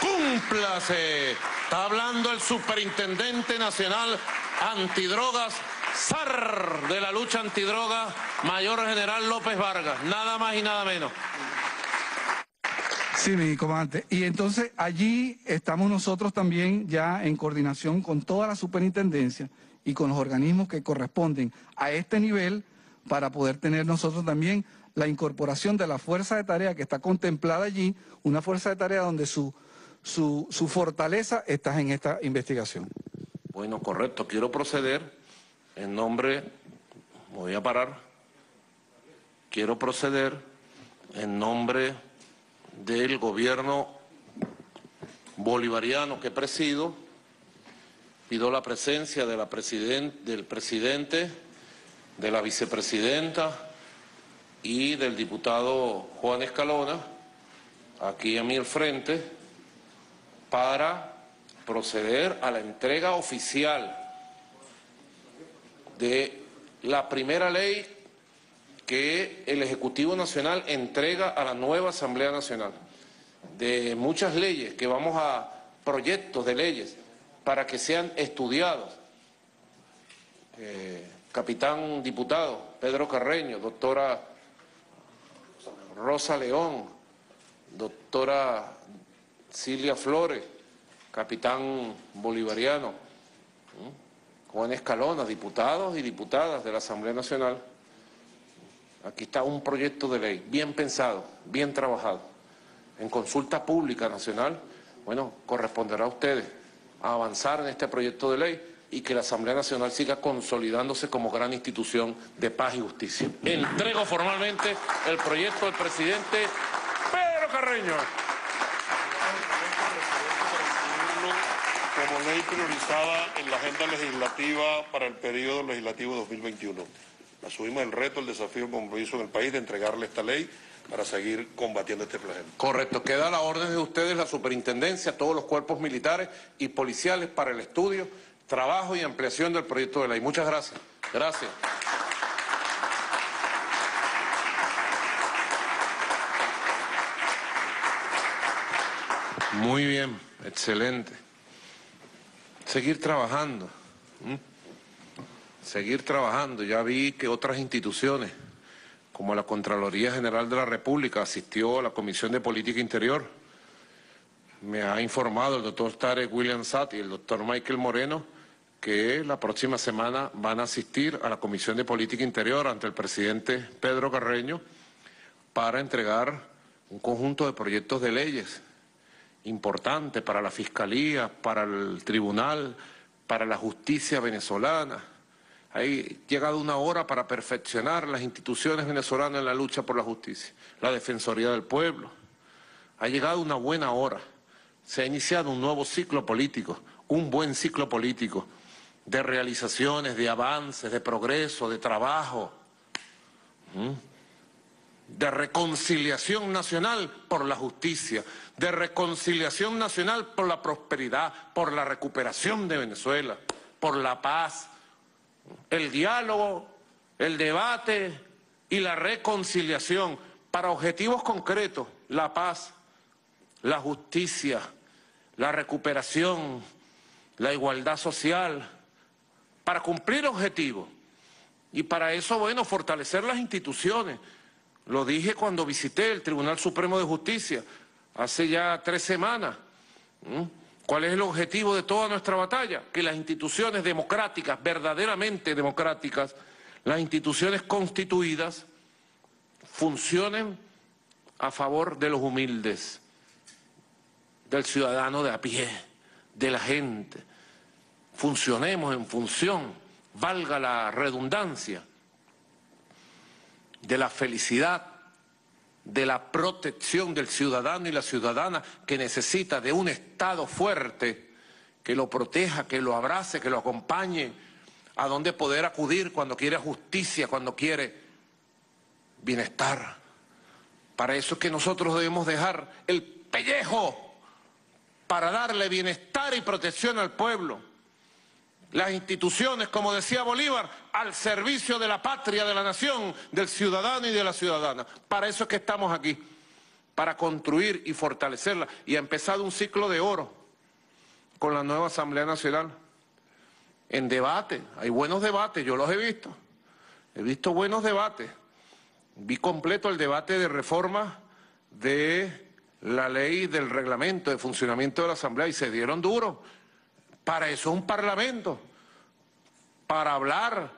Cúmplase. Está hablando el superintendente nacional antidrogas zar de la lucha antidroga, Mayor General López Vargas, nada más y nada menos. Sí, mi comandante. Y entonces allí estamos nosotros también ya en coordinación con toda la superintendencia y con los organismos que corresponden a este nivel para poder tener nosotros también la incorporación de la fuerza de tarea que está contemplada allí, una fuerza de tarea donde su, su, su fortaleza está en esta investigación. Bueno, correcto. Quiero proceder en nombre, voy a parar, quiero proceder en nombre del gobierno bolivariano que presido, pido la presencia de la del presidente, de la vicepresidenta y del diputado Juan Escalona, aquí a mi frente, para proceder a la entrega oficial de la primera ley que el Ejecutivo Nacional entrega a la nueva Asamblea Nacional, de muchas leyes que vamos a, proyectos de leyes, para que sean estudiados. Eh, capitán diputado Pedro Carreño, doctora Rosa León, doctora Silvia Flores, capitán bolivariano. Juan Escalona, diputados y diputadas de la Asamblea Nacional, aquí está un proyecto de ley bien pensado, bien trabajado, en consulta pública nacional, bueno, corresponderá a ustedes avanzar en este proyecto de ley y que la Asamblea Nacional siga consolidándose como gran institución de paz y justicia. Entrego formalmente el proyecto del presidente Pedro Carreño. como ley priorizada en la agenda legislativa para el periodo legislativo 2021. Asumimos el reto, el desafío, compromiso en el país de entregarle esta ley para seguir combatiendo este flagelo. Correcto. Queda la orden de ustedes la superintendencia, todos los cuerpos militares y policiales para el estudio, trabajo y ampliación del proyecto de ley. Muchas gracias. Gracias. Muy bien, excelente seguir trabajando. Seguir trabajando. Ya vi que otras instituciones, como la Contraloría General de la República, asistió a la Comisión de Política Interior. Me ha informado el doctor Tarek William Satt y el doctor Michael Moreno que la próxima semana van a asistir a la Comisión de Política Interior ante el presidente Pedro Carreño para entregar un conjunto de proyectos de leyes importantes para la Fiscalía, para el Tribunal, para la justicia venezolana. Ha llegado una hora para perfeccionar las instituciones venezolanas en la lucha por la justicia, la Defensoría del Pueblo. Ha llegado una buena hora. Se ha iniciado un nuevo ciclo político, un buen ciclo político de realizaciones, de avances, de progreso, de trabajo, de reconciliación nacional por la justicia, de reconciliación nacional por la prosperidad, por la recuperación de Venezuela, por la paz, el diálogo, el debate y la reconciliación para objetivos concretos, la paz, la justicia, la recuperación, la igualdad social, para cumplir objetivos. Y para eso, bueno, fortalecer las instituciones. Lo dije cuando visité el Tribunal Supremo de Justicia hace ya tres semanas. ¿Cuál es el objetivo de toda nuestra batalla? Que las instituciones democráticas, verdaderamente democráticas, las instituciones constituidas, funcionen a favor de los humildes, del ciudadano de a pie, de la gente funcionemos en función, valga la redundancia, de la felicidad, de la protección del ciudadano y la ciudadana que necesita de un Estado fuerte que lo proteja, que lo abrace, que lo acompañe, a donde poder acudir cuando quiere justicia, cuando quiere bienestar. Para eso es que nosotros debemos dejar el pellejo para darle bienestar y protección al pueblo las instituciones, como decía Bolívar, al servicio de la patria, de la nación, del ciudadano y de la ciudadana. Para eso es que estamos aquí, para construir y fortalecerla. Y ha empezado un ciclo de oro con la nueva Asamblea Nacional. En debate, hay buenos debates, yo los he visto. He visto buenos debates. Vi completo el debate de reforma de la ley del reglamento de funcionamiento de la Asamblea y se dieron duro. Para eso es un parlamento, para hablar,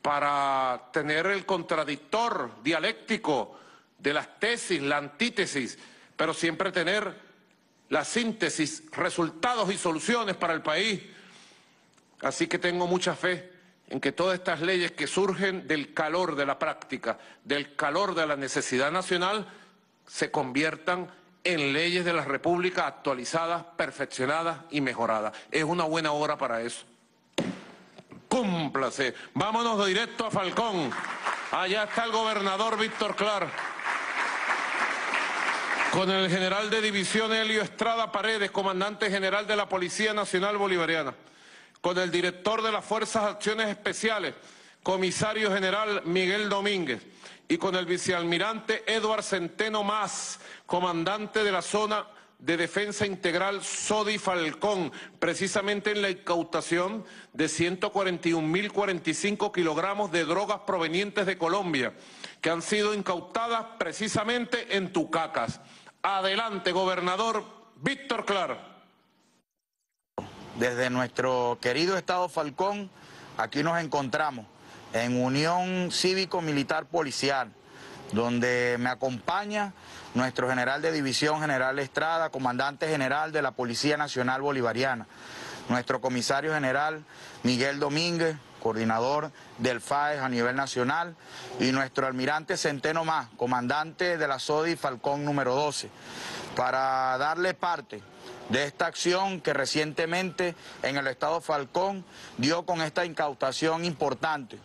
para tener el contradictor dialéctico de las tesis, la antítesis, pero siempre tener la síntesis, resultados y soluciones para el país. Así que tengo mucha fe en que todas estas leyes que surgen del calor de la práctica, del calor de la necesidad nacional, se conviertan en leyes de la República actualizadas, perfeccionadas y mejoradas. Es una buena hora para eso. Cúmplase. Vámonos directo a Falcón. Allá está el gobernador Víctor Clar. Con el general de división Helio Estrada Paredes, comandante general de la Policía Nacional Bolivariana. Con el director de las Fuerzas Acciones Especiales, comisario general Miguel Domínguez y con el vicealmirante Eduard Centeno Más, comandante de la zona de defensa integral Sodi Falcón, precisamente en la incautación de 141.045 kilogramos de drogas provenientes de Colombia, que han sido incautadas precisamente en Tucacas. Adelante, gobernador Víctor Clar. Desde nuestro querido Estado Falcón, aquí nos encontramos en Unión Cívico-Militar Policial, donde me acompaña nuestro general de división, general Estrada, comandante general de la Policía Nacional Bolivariana, nuestro comisario general Miguel Domínguez, coordinador del FAES a nivel nacional, y nuestro almirante Centeno Más, comandante de la SODI Falcón número 12, para darle parte de esta acción que recientemente en el estado Falcón dio con esta incautación importante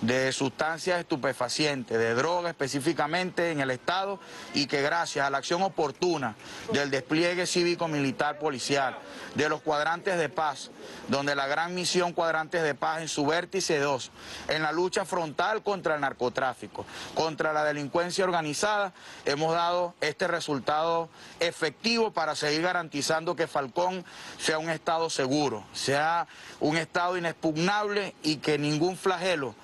de sustancias estupefacientes, de droga específicamente en el Estado y que gracias a la acción oportuna del despliegue cívico-militar policial, de los cuadrantes de paz, donde la gran misión Cuadrantes de Paz en su vértice 2, en la lucha frontal contra el narcotráfico, contra la delincuencia organizada, hemos dado este resultado efectivo para seguir garantizando que Falcón sea un Estado seguro, sea un Estado inexpugnable y que ningún flagelo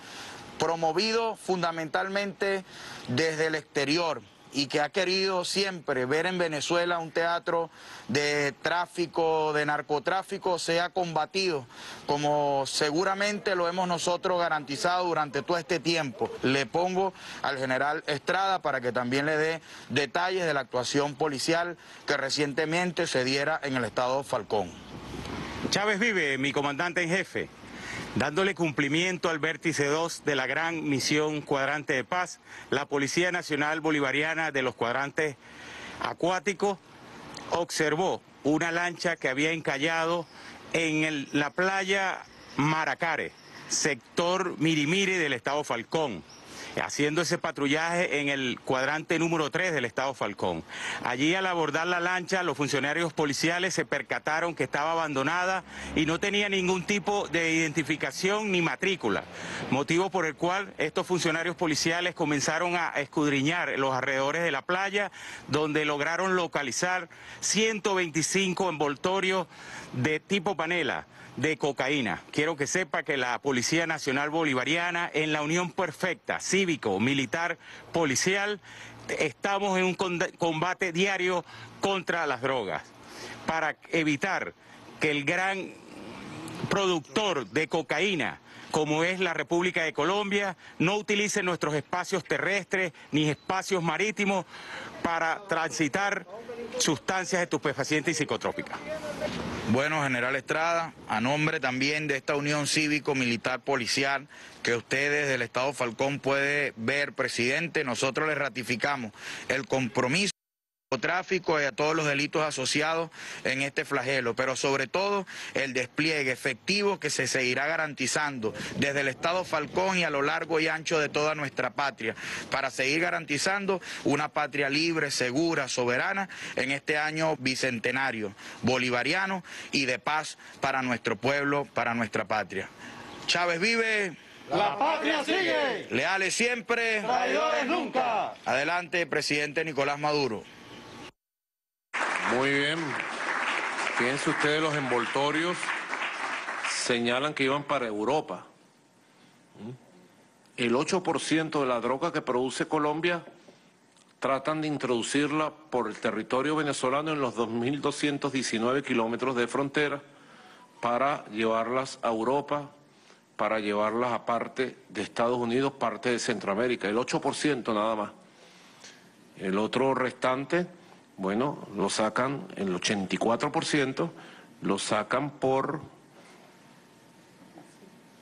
promovido fundamentalmente desde el exterior y que ha querido siempre ver en Venezuela un teatro de tráfico, de narcotráfico, sea combatido, como seguramente lo hemos nosotros garantizado durante todo este tiempo. Le pongo al general Estrada para que también le dé detalles de la actuación policial que recientemente se diera en el estado Falcón. Chávez vive, mi comandante en jefe dándole cumplimiento al vértice 2 de la gran misión Cuadrante de Paz, la Policía Nacional Bolivariana de los Cuadrantes Acuáticos observó una lancha que había encallado en la playa Maracare, sector Mirimiri del estado Falcón haciendo ese patrullaje en el cuadrante número 3 del Estado Falcón. Allí al abordar la lancha, los funcionarios policiales se percataron que estaba abandonada y no tenía ningún tipo de identificación ni matrícula, motivo por el cual estos funcionarios policiales comenzaron a escudriñar los alrededores de la playa, donde lograron localizar 125 envoltorios de tipo panela de cocaína. Quiero que sepa que la Policía Nacional Bolivariana, en la unión perfecta, cívico, militar, policial, estamos en un combate diario contra las drogas para evitar que el gran productor de cocaína, como es la República de Colombia, no utilice nuestros espacios terrestres ni espacios marítimos para transitar sustancias estupefacientes y psicotrópicas. Bueno, General Estrada, a nombre también de esta Unión Cívico-Militar Policial que usted desde el Estado Falcón puede ver, presidente, nosotros le ratificamos el compromiso tráfico y a todos los delitos asociados en este flagelo, pero sobre todo el despliegue efectivo que se seguirá garantizando desde el Estado Falcón y a lo largo y ancho de toda nuestra patria, para seguir garantizando una patria libre, segura, soberana en este año bicentenario, bolivariano y de paz para nuestro pueblo, para nuestra patria. Chávez vive. La patria sigue. Leales siempre. Traidores nunca. Adelante, presidente Nicolás Maduro. Muy bien. Fíjense ustedes los envoltorios señalan que iban para Europa. El 8% de la droga que produce Colombia tratan de introducirla por el territorio venezolano en los 2.219 kilómetros de frontera para llevarlas a Europa, para llevarlas a parte de Estados Unidos, parte de Centroamérica. El 8% nada más. El otro restante bueno, lo sacan, el 84% lo sacan por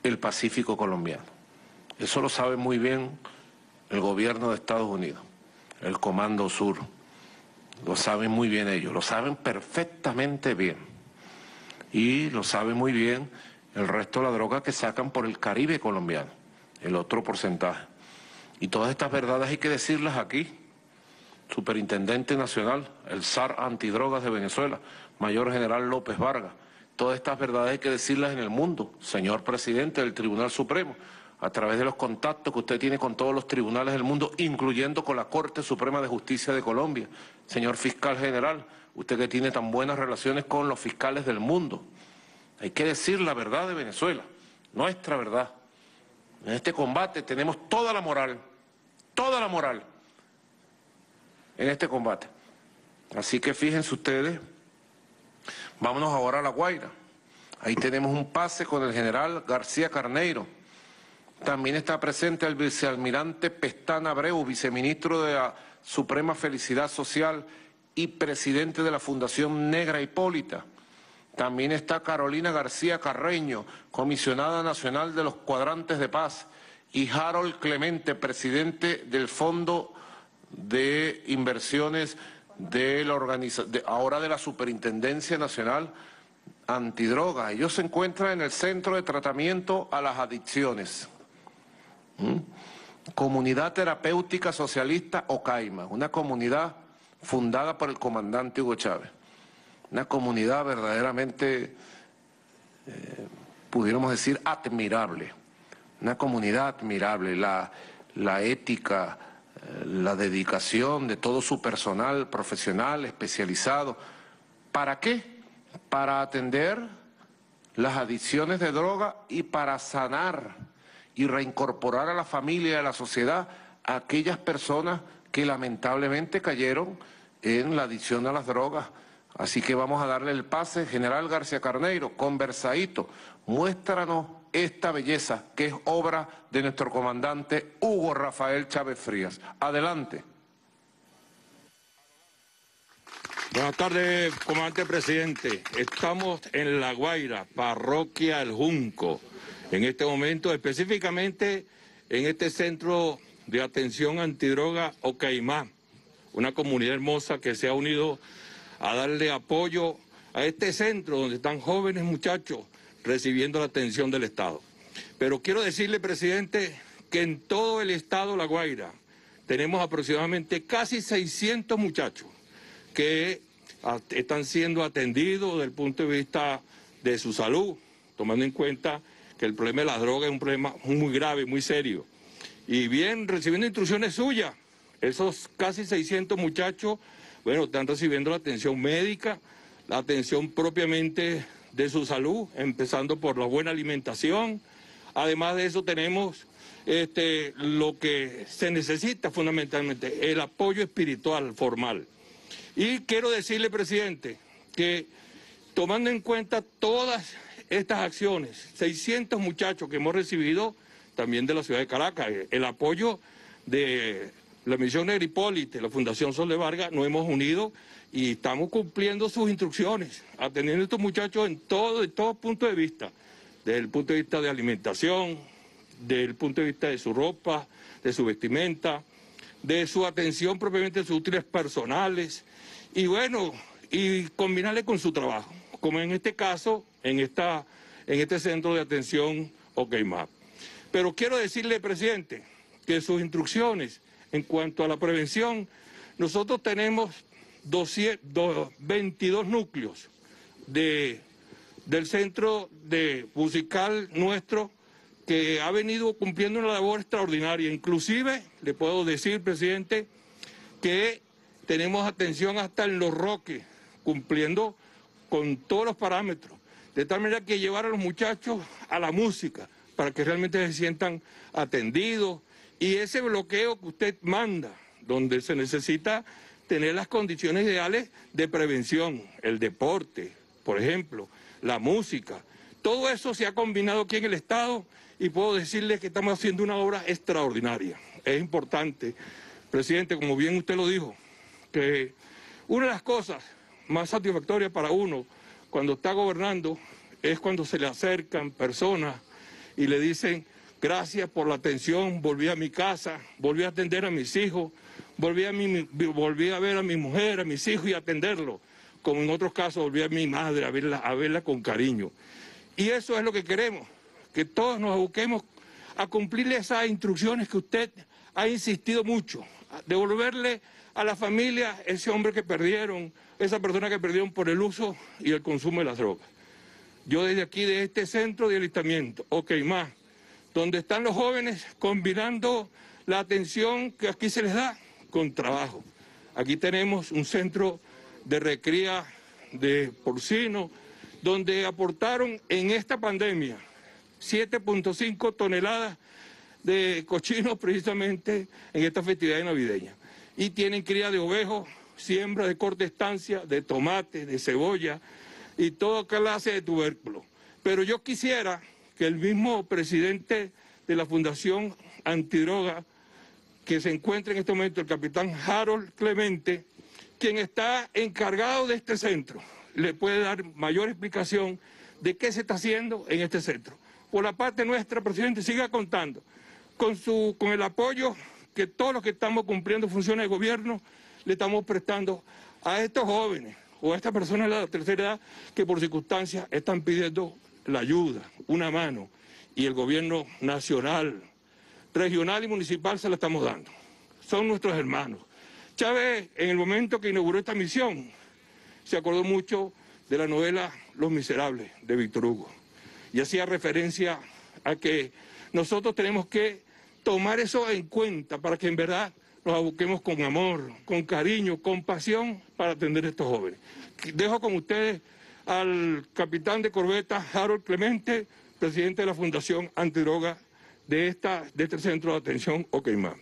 el Pacífico colombiano. Eso lo sabe muy bien el gobierno de Estados Unidos, el Comando Sur. Lo saben muy bien ellos, lo saben perfectamente bien. Y lo sabe muy bien el resto de la droga que sacan por el Caribe colombiano, el otro porcentaje. Y todas estas verdades hay que decirlas aquí Superintendente Nacional, el SAR Antidrogas de Venezuela, Mayor General López Vargas. Todas estas verdades hay que decirlas en el mundo, señor presidente del Tribunal Supremo, a través de los contactos que usted tiene con todos los tribunales del mundo, incluyendo con la Corte Suprema de Justicia de Colombia. Señor fiscal general, usted que tiene tan buenas relaciones con los fiscales del mundo. Hay que decir la verdad de Venezuela, nuestra verdad. En este combate tenemos toda la moral, toda la moral en este combate. Así que fíjense ustedes, vámonos ahora a La Guaira. Ahí tenemos un pase con el general García Carneiro. También está presente el vicealmirante Pestana Abreu, viceministro de la Suprema Felicidad Social y presidente de la Fundación Negra Hipólita. También está Carolina García Carreño, comisionada nacional de los Cuadrantes de Paz, y Harold Clemente, presidente del Fondo de inversiones de la ahora de la Superintendencia Nacional Antidroga. Ellos se encuentran en el Centro de Tratamiento a las Adicciones. ¿Mm? Comunidad Terapéutica Socialista Ocaima, una comunidad fundada por el comandante Hugo Chávez. Una comunidad verdaderamente, eh, pudiéramos decir, admirable. Una comunidad admirable. La, la ética, la dedicación de todo su personal profesional, especializado. ¿Para qué? Para atender las adicciones de droga y para sanar y reincorporar a la familia y a la sociedad a aquellas personas que lamentablemente cayeron en la adicción a las drogas. Así que vamos a darle el pase, General García Carneiro, conversadito, muéstranos esta belleza que es obra de nuestro comandante Hugo Rafael Chávez Frías. Adelante. Buenas tardes, comandante presidente. Estamos en La Guaira, parroquia El Junco, en este momento, específicamente en este centro de atención antidroga Ocaimá, una comunidad hermosa que se ha unido a darle apoyo a este centro donde están jóvenes muchachos recibiendo la atención del Estado. Pero quiero decirle, presidente, que en todo el Estado La Guaira tenemos aproximadamente casi 600 muchachos que están siendo atendidos desde el punto de vista de su salud, tomando en cuenta que el problema de las drogas es un problema muy grave, muy serio. Y bien, recibiendo instrucciones suyas, esos casi 600 muchachos bueno, están recibiendo la atención médica, la atención propiamente de su salud, empezando por la buena alimentación. Además de eso tenemos este, lo que se necesita fundamentalmente, el apoyo espiritual formal. Y quiero decirle, presidente, que tomando en cuenta todas estas acciones, 600 muchachos que hemos recibido también de la ciudad de Caracas, el apoyo de la misión Negripólite, la Fundación Sol de Vargas, nos hemos unido y estamos cumpliendo sus instrucciones, atendiendo a estos muchachos en todo, de todo punto de vista, desde el punto de vista de alimentación, desde el punto de vista de su ropa, de su vestimenta, de su atención propiamente de sus útiles personales, y bueno, y combinarle con su trabajo, como en este caso, en, esta, en este centro de atención OKMAP. Pero quiero decirle, presidente, que sus instrucciones en cuanto a la prevención, nosotros tenemos 22 núcleos de, del centro de musical nuestro que ha venido cumpliendo una labor extraordinaria. Inclusive, le puedo decir, presidente, que tenemos atención hasta en los roques, cumpliendo con todos los parámetros, de tal manera que llevar a los muchachos a la música, para que realmente se sientan atendidos, y ese bloqueo que usted manda, donde se necesita tener las condiciones ideales de prevención, el deporte, por ejemplo, la música, todo eso se ha combinado aquí en el Estado y puedo decirle que estamos haciendo una obra extraordinaria. Es importante, presidente, como bien usted lo dijo, que una de las cosas más satisfactorias para uno cuando está gobernando es cuando se le acercan personas y le dicen, Gracias por la atención, volví a mi casa, volví a atender a mis hijos, volví a, volví a ver a mi mujer, a mis hijos y atenderlos. Como en otros casos, volví a mi madre a verla, a verla con cariño. Y eso es lo que queremos, que todos nos busquemos a cumplirle esas instrucciones que usted ha insistido mucho, devolverle a la familia ese hombre que perdieron, esa persona que perdieron por el uso y el consumo de las drogas. Yo desde aquí, de este centro de alistamiento, ok, más, donde están los jóvenes combinando la atención que aquí se les da con trabajo. Aquí tenemos un centro de recría de porcino, donde aportaron en esta pandemia 7.5 toneladas de cochinos precisamente en esta festividad navideña. Y tienen cría de ovejos, siembra de corta estancia, de tomate, de cebolla y toda clase de tubérculos. Pero yo quisiera que el mismo presidente de la Fundación Antidroga, que se encuentra en este momento el capitán Harold Clemente, quien está encargado de este centro, le puede dar mayor explicación de qué se está haciendo en este centro. Por la parte nuestra, presidente, siga contando con, su, con el apoyo que todos los que estamos cumpliendo funciones de gobierno le estamos prestando a estos jóvenes o a estas personas de la tercera edad que por circunstancias están pidiendo la ayuda, una mano, y el gobierno nacional, regional y municipal se la estamos dando. Son nuestros hermanos. Chávez, en el momento que inauguró esta misión, se acordó mucho de la novela Los Miserables de Víctor Hugo y hacía referencia a que nosotros tenemos que tomar eso en cuenta para que en verdad nos aboquemos con amor, con cariño, con pasión para atender a estos jóvenes. Dejo con ustedes al capitán de corbeta Harold Clemente, presidente de la Fundación Antidroga de, esta, de este centro de atención OKMA.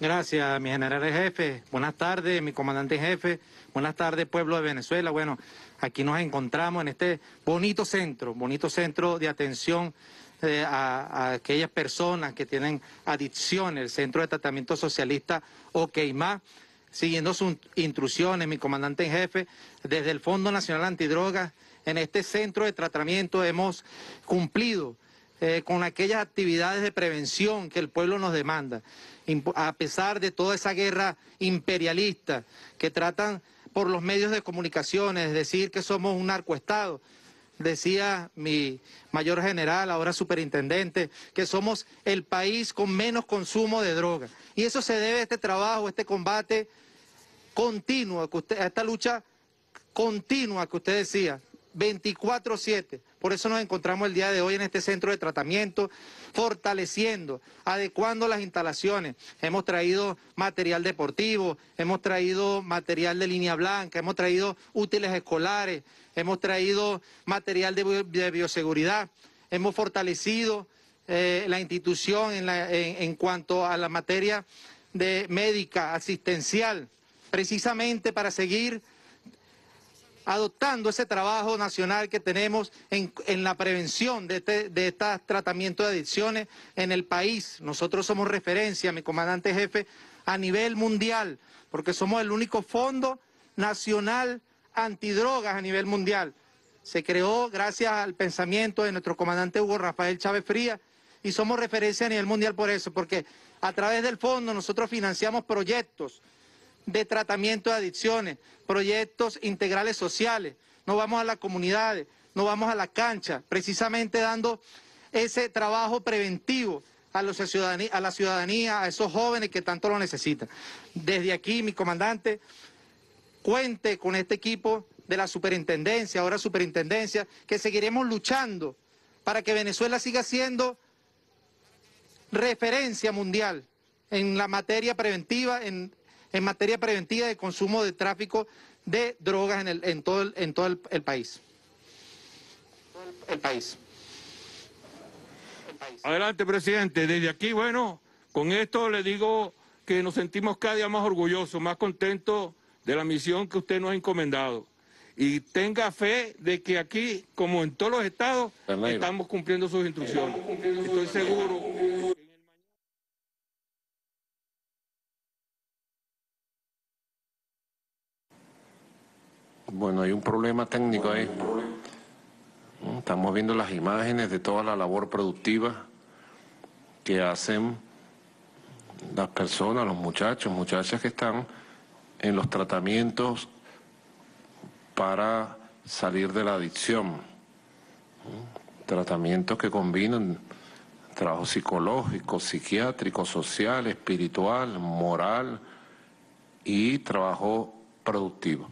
Gracias, mi general jefe. Buenas tardes, mi comandante jefe. Buenas tardes, pueblo de Venezuela. Bueno, aquí nos encontramos en este bonito centro, bonito centro de atención eh, a, aquellas personas que tienen adicciones, el Centro de Tratamiento Socialista OKMA. Siguiendo sus instrucciones, mi comandante en jefe, desde el Fondo Nacional Antidrogas, en este centro de tratamiento hemos cumplido eh, con aquellas actividades de prevención que el pueblo nos demanda, a pesar de toda esa guerra imperialista que tratan por los medios de comunicaciones, decir que somos un narcoestado. Decía mi mayor general, ahora superintendente, que somos el país con menos consumo de droga. Y eso se debe a este trabajo, a este combate continuo, a esta lucha continua que usted decía, 24-7. Por eso nos encontramos el día de hoy en este centro de tratamiento, fortaleciendo, adecuando las instalaciones. Hemos traído material deportivo, hemos traído material de línea blanca, hemos traído útiles escolares, hemos traído material de, bioseguridad, hemos fortalecido eh, la institución en, en cuanto a la materia de médica, asistencial, precisamente para seguir adoptando ese trabajo nacional que tenemos en, la prevención de este de tratamiento de adicciones en el país. Nosotros somos referencia, mi comandante jefe, a nivel mundial, porque somos el único fondo nacional antidrogas a nivel mundial. Se creó gracias al pensamiento de nuestro comandante Hugo Rafael Chávez Frías y somos referencia a nivel mundial por eso, porque a través del fondo nosotros financiamos proyectos de tratamiento de adicciones, proyectos integrales sociales, nos vamos a las comunidades, nos vamos a la cancha, precisamente dando ese trabajo preventivo a, los a la ciudadanía, a esos jóvenes que tanto lo necesitan. Desde aquí, mi comandante, cuente con este equipo de la superintendencia, ahora superintendencia, que seguiremos luchando para que Venezuela siga siendo referencia mundial en la materia preventiva, en en materia preventiva de consumo de tráfico de drogas en, el, en todo, el, en todo el, país. El país. Adelante, presidente. Desde aquí, bueno, con esto le digo que nos sentimos cada día más orgullosos, más contentos de la misión que usted nos ha encomendado. Y tenga fe de que aquí, como en todos los estados, estamos cumpliendo sus instrucciones. Estoy seguro Bueno, hay un problema técnico ahí. Estamos viendo las imágenes de toda la labor productiva que hacen las personas, los muchachos, muchachas que están en los tratamientos para salir de la adicción. Tratamientos que combinan trabajo psicológico, psiquiátrico, social, espiritual, moral y trabajo productivo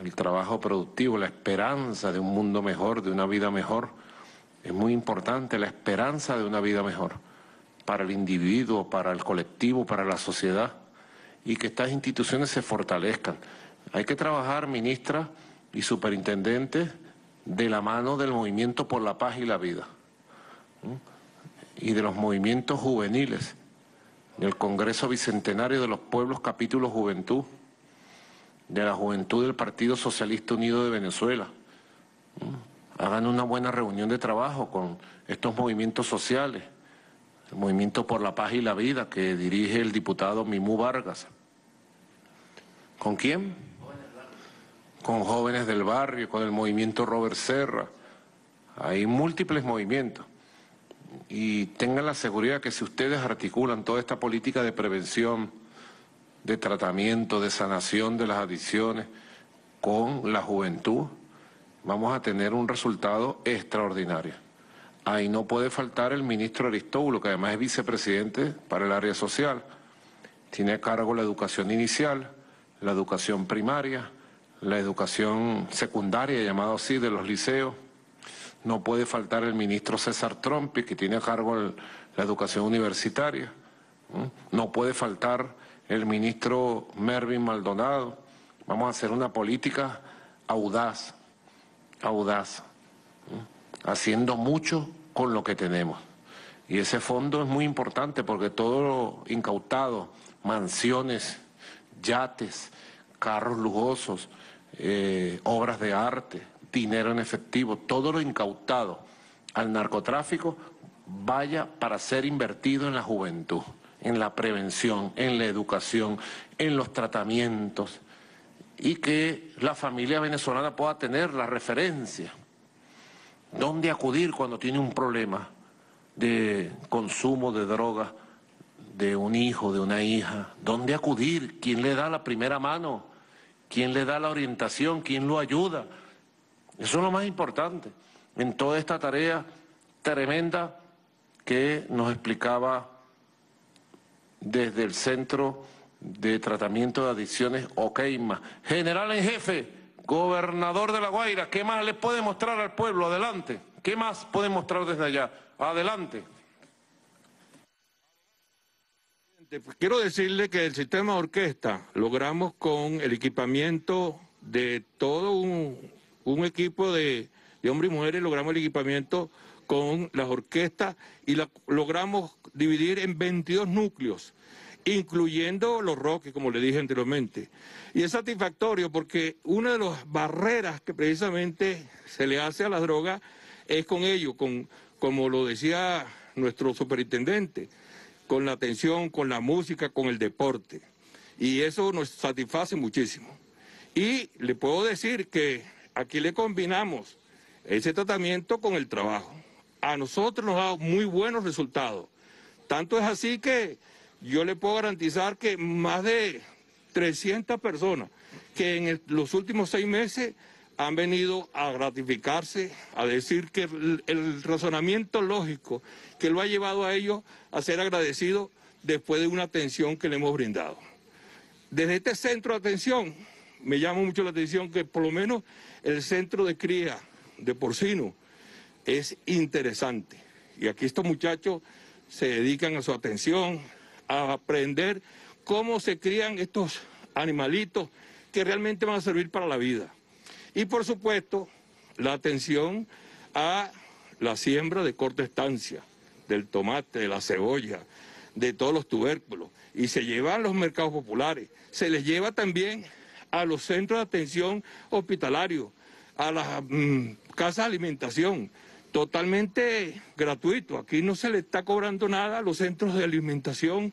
el trabajo productivo, la esperanza de un mundo mejor, de una vida mejor. Es muy importante la esperanza de una vida mejor para el individuo, para el colectivo, para la sociedad y que estas instituciones se fortalezcan. Hay que trabajar, ministra y superintendente, de la mano del movimiento por la paz y la vida y de los movimientos juveniles, del Congreso Bicentenario de los Pueblos Capítulo Juventud de la juventud del Partido Socialista Unido de Venezuela. Mm. Hagan una buena reunión de trabajo con estos movimientos sociales, el Movimiento por la Paz y la Vida que dirige el diputado Mimú Vargas. ¿Con quién? Con jóvenes del barrio, con el movimiento Robert Serra. Hay múltiples movimientos. Y tengan la seguridad que si ustedes articulan toda esta política de prevención, de tratamiento, de sanación de las adicciones con la juventud, vamos a tener un resultado extraordinario. Ahí no puede faltar el ministro Aristóbulo, que además es vicepresidente para el área social. Tiene a cargo la educación inicial, la educación primaria, la educación secundaria, llamado así, de los liceos. No puede faltar el ministro César Trompi, que tiene a cargo la educación universitaria. No puede faltar el ministro Mervin Maldonado. Vamos a hacer una política audaz, audaz, haciendo mucho con lo que tenemos. Y ese fondo es muy importante porque todo lo incautado mansiones, yates, carros lujosos, eh, obras de arte, dinero en efectivo, todo lo incautado al narcotráfico vaya para ser invertido en la juventud, en la prevención, en la educación, en los tratamientos y que la familia venezolana pueda tener la referencia. ¿Dónde acudir cuando tiene un problema de consumo de drogas de un hijo, de una hija? ¿Dónde acudir? ¿Quién le da la primera mano? ¿Quién le da la orientación? ¿Quién lo ayuda? Eso es lo más importante en toda esta tarea tremenda que nos explicaba desde el Centro de Tratamiento de Adicciones OKEIMA. General en jefe, gobernador de La Guaira, ¿qué más le puede mostrar al pueblo? Adelante. ¿Qué más puede mostrar desde allá? Adelante. Pues quiero decirle que el sistema de orquesta logramos con el equipamiento de todo un, un equipo de, hombres y mujeres, logramos el equipamiento con las orquestas y la, logramos dividir en 22 núcleos, incluyendo los roques, como le dije anteriormente. Y es satisfactorio porque una de las barreras que precisamente se le hace a las drogas es con ello, con, como lo decía nuestro superintendente, con la atención, con la música, con el deporte. Y eso nos satisface muchísimo. Y le puedo decir que Aquí le combinamos ese tratamiento con el trabajo. A nosotros nos ha dado muy buenos resultados. Tanto es así que yo le puedo garantizar que más de 300 personas que en los últimos seis meses han venido a gratificarse, a decir que el, razonamiento lógico que lo ha llevado a ellos a ser agradecidos después de una atención que le hemos brindado. Desde este centro de atención me llama mucho la atención que por lo menos el centro de cría de porcino es interesante. Y aquí estos muchachos se dedican a su atención, a aprender cómo se crían estos animalitos que realmente van a servir para la vida. Y por supuesto, la atención a la siembra de corta estancia, del tomate, de la cebolla, de todos los tubérculos. Y se lleva a los mercados populares. Se les lleva también a los centros de atención hospitalario, a las mm, casas de alimentación, totalmente gratuito. Aquí no se le está cobrando nada a los centros de alimentación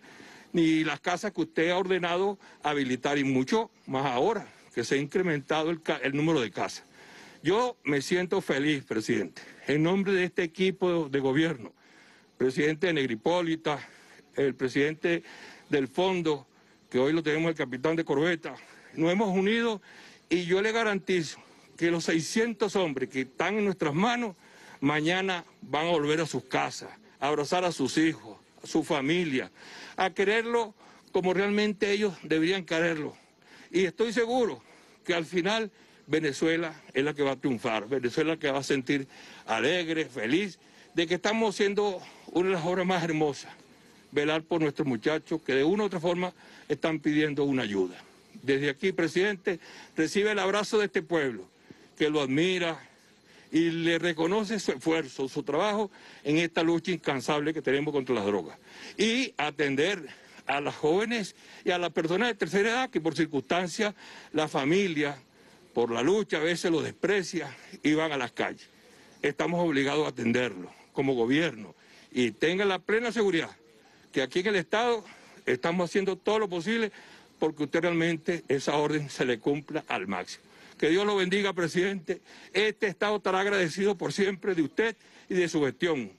ni las casas que usted ha ordenado habilitar y mucho más ahora que se ha incrementado el, número de casas. Yo me siento feliz, presidente, en nombre de este equipo de gobierno, presidente de Negripólita, el presidente del fondo, que hoy lo tenemos el capitán de corbeta, nos hemos unido y yo le garantizo que los 600 hombres que están en nuestras manos mañana van a volver a sus casas, a abrazar a sus hijos, a su familia, a quererlo como realmente ellos deberían quererlo. Y estoy seguro que al final Venezuela es la que va a triunfar, Venezuela que va a sentir alegre, feliz, de que estamos haciendo una de las obras más hermosas, velar por nuestros muchachos que de una u otra forma están pidiendo una ayuda. Desde aquí, presidente, recibe el abrazo de este pueblo, que lo admira y le reconoce su esfuerzo, su trabajo en esta lucha incansable que tenemos contra las drogas. Y atender a las jóvenes y a las personas de tercera edad que por circunstancias la familia, por la lucha, a veces lo desprecia y van a las calles. Estamos obligados a atenderlo como gobierno y tengan la plena seguridad que aquí en el Estado estamos haciendo todo lo posible porque usted realmente esa orden se le cumpla al máximo. Que Dios lo bendiga, presidente. Este Estado estará agradecido por siempre de usted y de su gestión.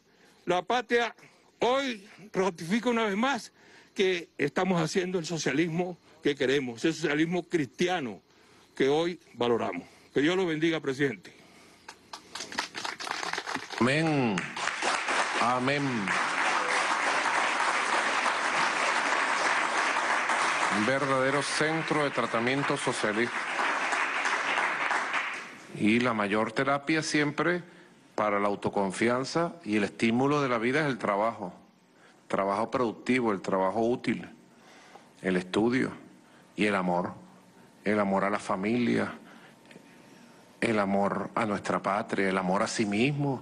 La patria hoy ratifica una vez más que estamos haciendo el socialismo que queremos, el socialismo cristiano que hoy valoramos. Que Dios lo bendiga, presidente. Amén. Amén. un verdadero centro de tratamiento socialista. Y la mayor terapia siempre para la autoconfianza y el estímulo de la vida es el trabajo, trabajo productivo, el trabajo útil, el estudio y el amor, el amor a la familia, el amor a nuestra patria, el amor a sí mismo,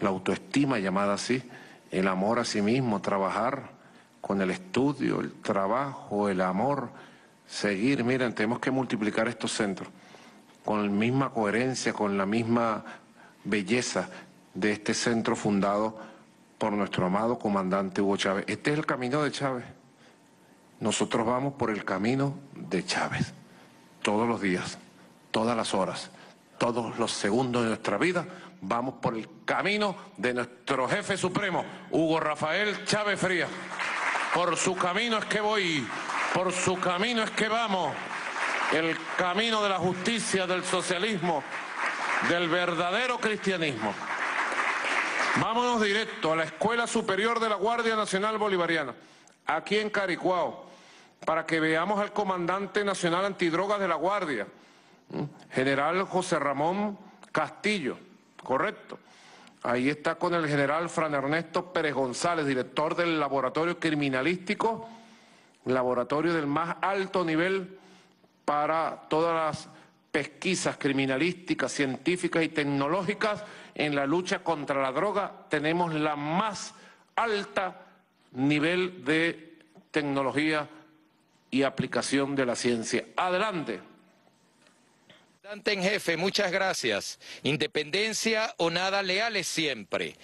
la autoestima llamada así, el amor a sí mismo, trabajar con el estudio, el trabajo, el amor, seguir, miren, tenemos que multiplicar estos centros con la misma coherencia, con la misma belleza de este centro fundado por nuestro amado comandante Hugo Chávez. Este es el camino de Chávez. Nosotros vamos por el camino de Chávez, todos los días, todas las horas, todos los segundos de nuestra vida, vamos por el camino de nuestro jefe supremo, Hugo Rafael Chávez Frías. Por su camino es que voy, por su camino es que vamos, el camino de la justicia, del socialismo, del verdadero cristianismo. Vámonos directo a la Escuela Superior de la Guardia Nacional Bolivariana, aquí en Caricuao, para que veamos al comandante nacional antidrogas de la Guardia, general José Ramón Castillo, correcto. Ahí está con el general Fran Ernesto Pérez González, director del laboratorio criminalístico, laboratorio del más alto nivel para todas las pesquisas criminalísticas, científicas y tecnológicas en la lucha contra la droga. Tenemos la más alta nivel de tecnología y aplicación de la ciencia. Adelante. En jefe, muchas gracias. Independencia o nada leales siempre.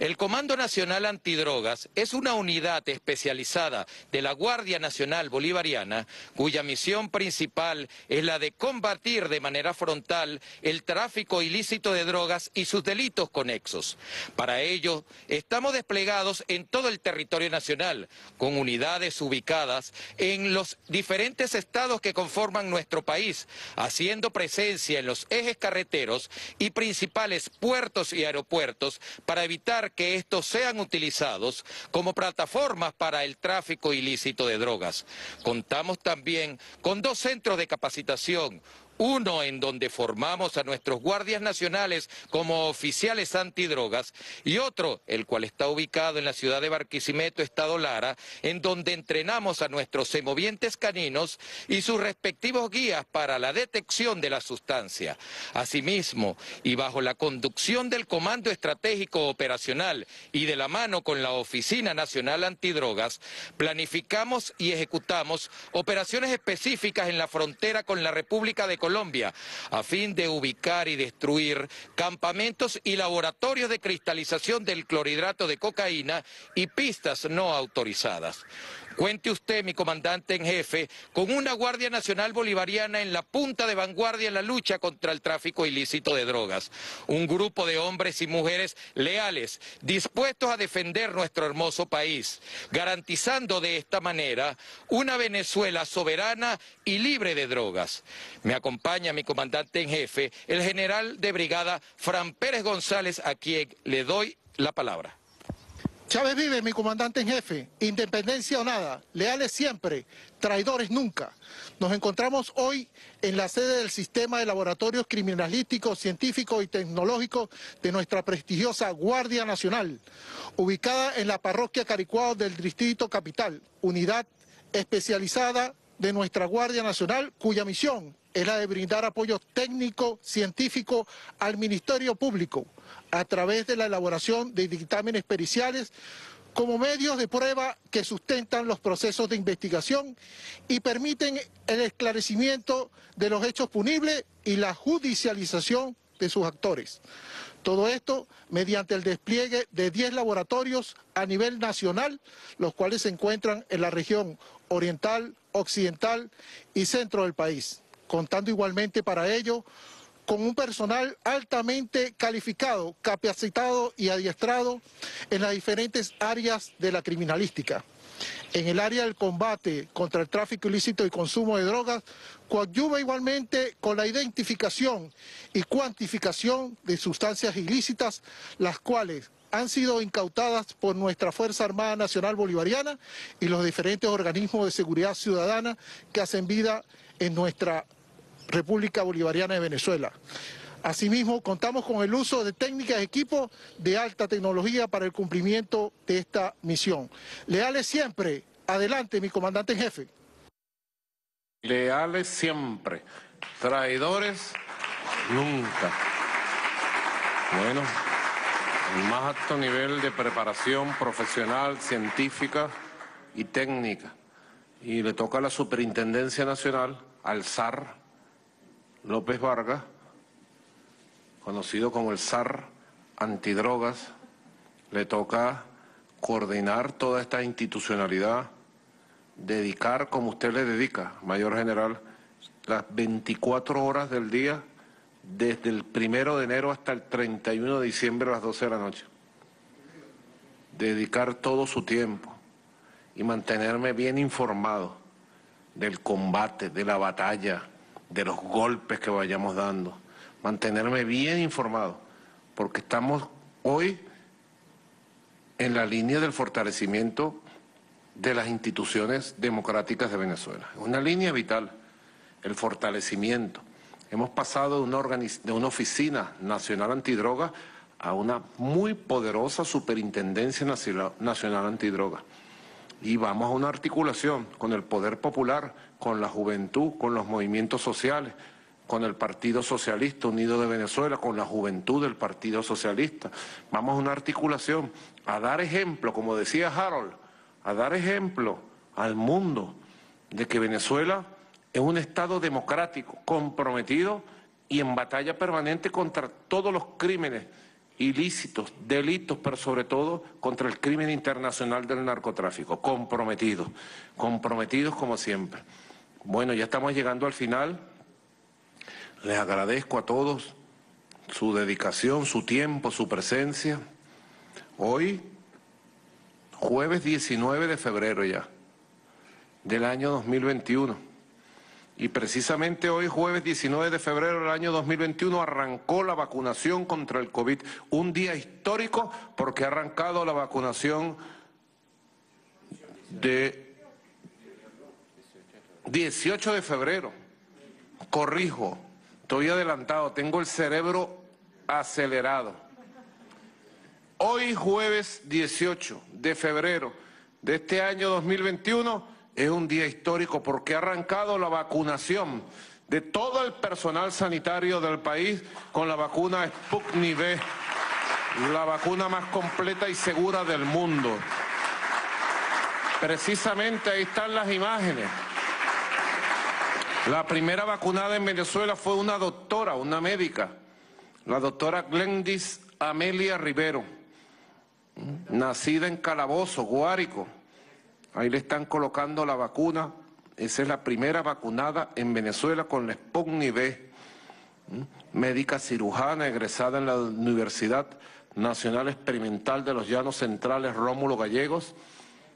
El Comando Nacional Antidrogas es una unidad especializada de la Guardia Nacional Bolivariana cuya misión principal es la de combatir de manera frontal el tráfico ilícito de drogas y sus delitos conexos. Para ello, estamos desplegados en todo el territorio nacional, con unidades ubicadas en los diferentes estados que conforman nuestro país, haciendo presencia en los ejes carreteros y principales puertos y aeropuertos para evitar que estos sean utilizados como plataformas para el tráfico ilícito de drogas. Contamos también con dos centros de capacitación, uno en donde formamos a nuestros guardias nacionales como oficiales antidrogas y otro, el cual está ubicado en la ciudad de Barquisimeto, Estado Lara, en donde entrenamos a nuestros semovientes caninos y sus respectivos guías para la detección de la sustancia. Asimismo, y bajo la conducción del Comando Estratégico Operacional y de la mano con la Oficina Nacional Antidrogas, planificamos y ejecutamos operaciones específicas en la frontera con la República de Colombia Colombia, a fin de ubicar y destruir campamentos y laboratorios de cristalización del clorhidrato de cocaína y pistas no autorizadas. Cuente usted, mi comandante en jefe, con una Guardia Nacional Bolivariana en la punta de vanguardia en la lucha contra el tráfico ilícito de drogas. Un grupo de hombres y mujeres leales, dispuestos a defender nuestro hermoso país, garantizando de esta manera una Venezuela soberana y libre de drogas. Me acompaña mi comandante en jefe, el general de brigada Fran Pérez González, a quien le doy la palabra. Chávez vive, mi comandante en jefe, independencia o nada, leales siempre, traidores nunca. Nos encontramos hoy en la sede del sistema de laboratorios criminalísticos, científicos y tecnológicos de nuestra prestigiosa Guardia Nacional, ubicada en la parroquia Caricuao del Distrito Capital, unidad especializada de nuestra Guardia Nacional, cuya misión es la de brindar apoyo técnico, científico al Ministerio Público a través de la elaboración de dictámenes periciales como medios de prueba que sustentan los procesos de investigación y permiten el esclarecimiento de los hechos punibles y la judicialización de sus actores. Todo esto mediante el despliegue de 10 laboratorios a nivel nacional, los cuales se encuentran en la región oriental, occidental y centro del país, contando igualmente para ello con un personal altamente calificado, capacitado y adiestrado en las diferentes áreas de la criminalística. En el área del combate contra el tráfico ilícito y consumo de drogas, coadyuva igualmente con la identificación y cuantificación de sustancias ilícitas, las cuales han sido incautadas por nuestra Fuerza Armada Nacional Bolivariana y los diferentes organismos de seguridad ciudadana que hacen vida en nuestra República Bolivariana de Venezuela. Asimismo, contamos con el uso de técnicas y equipos de alta tecnología para el cumplimiento de esta misión. Leales siempre. Adelante, mi comandante en jefe. Leales siempre. Traidores nunca. Bueno, el más alto nivel de preparación profesional, científica y técnica. Y le toca a la Superintendencia Nacional, al SAR López Vargas, conocido como el SAR antidrogas, le toca coordinar toda esta institucionalidad, dedicar, como usted le dedica, mayor general, las 24 horas del día, desde el primero de enero hasta el 31 de diciembre a las 12 de la noche. Dedicar todo su tiempo y mantenerme bien informado del combate, de la batalla, de los golpes que vayamos dando. Mantenerme bien informado, porque estamos hoy en la línea del fortalecimiento de las instituciones democráticas de Venezuela. Una línea vital, el fortalecimiento. Hemos pasado de una, oficina nacional antidroga a una muy poderosa superintendencia nacional antidroga. Y vamos a una articulación con el poder popular, con la juventud, con los movimientos sociales, con el Partido Socialista Unido de Venezuela, con la juventud del Partido Socialista. Vamos a una articulación, a dar ejemplo, como decía Harold, a dar ejemplo al mundo de que Venezuela es un Estado democrático, comprometido y en batalla permanente contra todos los crímenes ilícitos, delitos, pero sobre todo contra el crimen internacional del narcotráfico, comprometidos, comprometidos como siempre. Bueno, ya estamos llegando al final. Les agradezco a todos su dedicación, su tiempo, su presencia. Hoy, jueves 19 de febrero ya, del año 2021. Y precisamente hoy, jueves 19 de febrero del año 2021, arrancó la vacunación contra el COVID. Un día histórico porque ha arrancado la vacunación de 18 de febrero. Corrijo, Estoy adelantado, tengo el cerebro acelerado. Hoy jueves 18 de febrero de este año 2021 es un día histórico porque ha arrancado la vacunación de todo el personal sanitario del país con la vacuna Sputnik V, la vacuna más completa y segura del mundo. Precisamente ahí están las imágenes. La primera vacunada en Venezuela fue una doctora, una médica, la doctora Glendis Amelia Rivero, nacida en Calabozo, Guárico. Ahí le están colocando la vacuna. Esa es la primera vacunada en Venezuela con la Sputnik V. Médica cirujana egresada en la Universidad Nacional Experimental de los Llanos Centrales Rómulo Gallegos.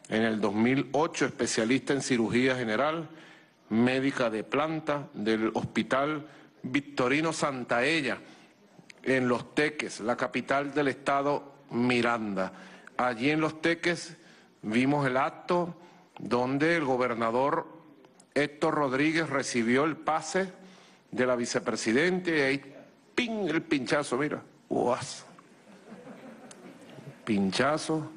En el 2008 especialista en cirugía general médica de planta del Hospital Victorino Santaella, en Los Teques, la capital del estado Miranda. Allí en Los Teques vimos el acto donde el gobernador Héctor Rodríguez recibió el pase de la vicepresidenta y ahí, ¡ping! el pinchazo, mira, ¡uas! Pinchazo,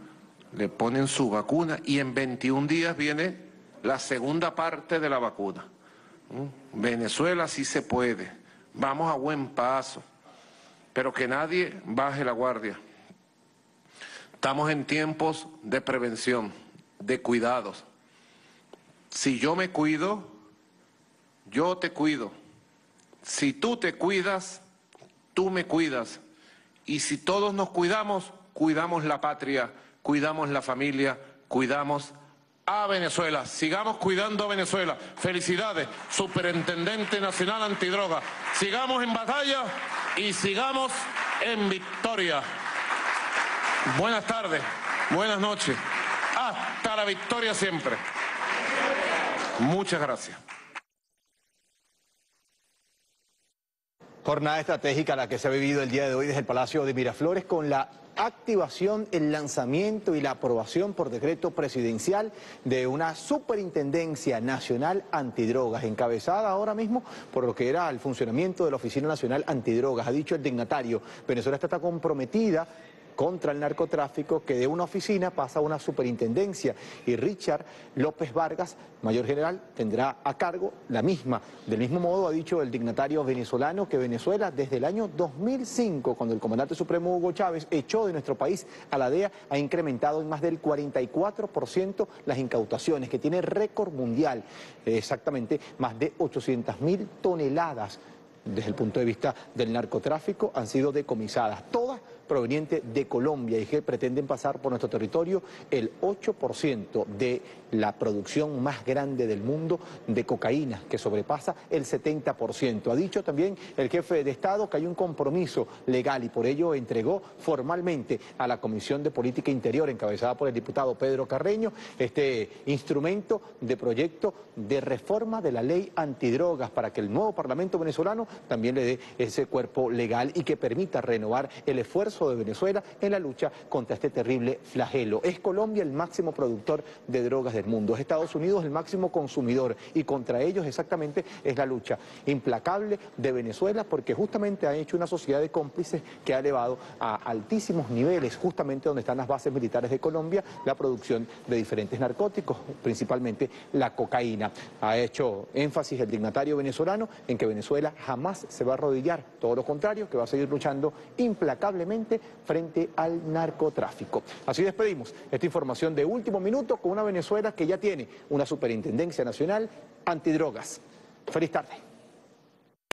le ponen su vacuna y en 21 días viene la segunda parte de la vacuna. ¿Mm? Venezuela sí se puede, vamos a buen paso, pero que nadie baje la guardia. Estamos en tiempos de prevención, de cuidados. Si yo me cuido, yo te cuido. Si tú te cuidas, tú me cuidas. Y si todos nos cuidamos, cuidamos la patria, cuidamos la familia, cuidamos a Venezuela. Sigamos cuidando a Venezuela. Felicidades, Superintendente Nacional Antidroga. Sigamos en batalla y sigamos en victoria. Buenas tardes, buenas noches. Hasta la victoria siempre. Muchas gracias. Jornada estratégica la que se ha vivido el día de hoy desde el Palacio de Miraflores con la activación, el lanzamiento y la aprobación por decreto presidencial de una superintendencia nacional antidrogas, encabezada ahora mismo por lo que era el funcionamiento de la Oficina Nacional Antidrogas. Ha dicho el dignatario, Venezuela está comprometida contra el narcotráfico que de una oficina pasa a una superintendencia y Richard López Vargas, mayor general, tendrá a cargo la misma. Del mismo modo ha dicho el dignatario venezolano que Venezuela desde el año 2005, cuando el comandante supremo Hugo Chávez echó de nuestro país a la DEA, ha incrementado en más del 44% las incautaciones, que tiene récord mundial, exactamente más de 800 mil toneladas desde el punto de vista del narcotráfico han sido decomisadas, todas provenientes de Colombia y que pretenden pasar por nuestro territorio el 8% de la producción más grande del mundo de cocaína, que sobrepasa el 70%. Ha dicho también el jefe de Estado que hay un compromiso legal y por ello entregó formalmente a la Comisión de Política Interior, encabezada por el diputado Pedro Carreño, este instrumento de proyecto de reforma de la ley antidrogas para que el nuevo Parlamento venezolano también le dé ese cuerpo legal y que permita renovar el esfuerzo de Venezuela en la lucha contra este terrible flagelo. Es Colombia el máximo productor de drogas del mundo, es Estados Unidos el máximo consumidor y contra ellos exactamente es la lucha implacable de Venezuela porque justamente ha hecho una sociedad de cómplices que ha elevado a altísimos niveles, justamente donde están las bases militares de Colombia, la producción de diferentes narcóticos, principalmente la cocaína. Ha hecho énfasis el dignatario venezolano en que Venezuela jamás se va a arrodillar, todo lo contrario, que va a seguir luchando implacablemente frente al narcotráfico. Así despedimos esta información de último minuto con una Venezuela que ya tiene una superintendencia nacional antidrogas. Feliz tarde.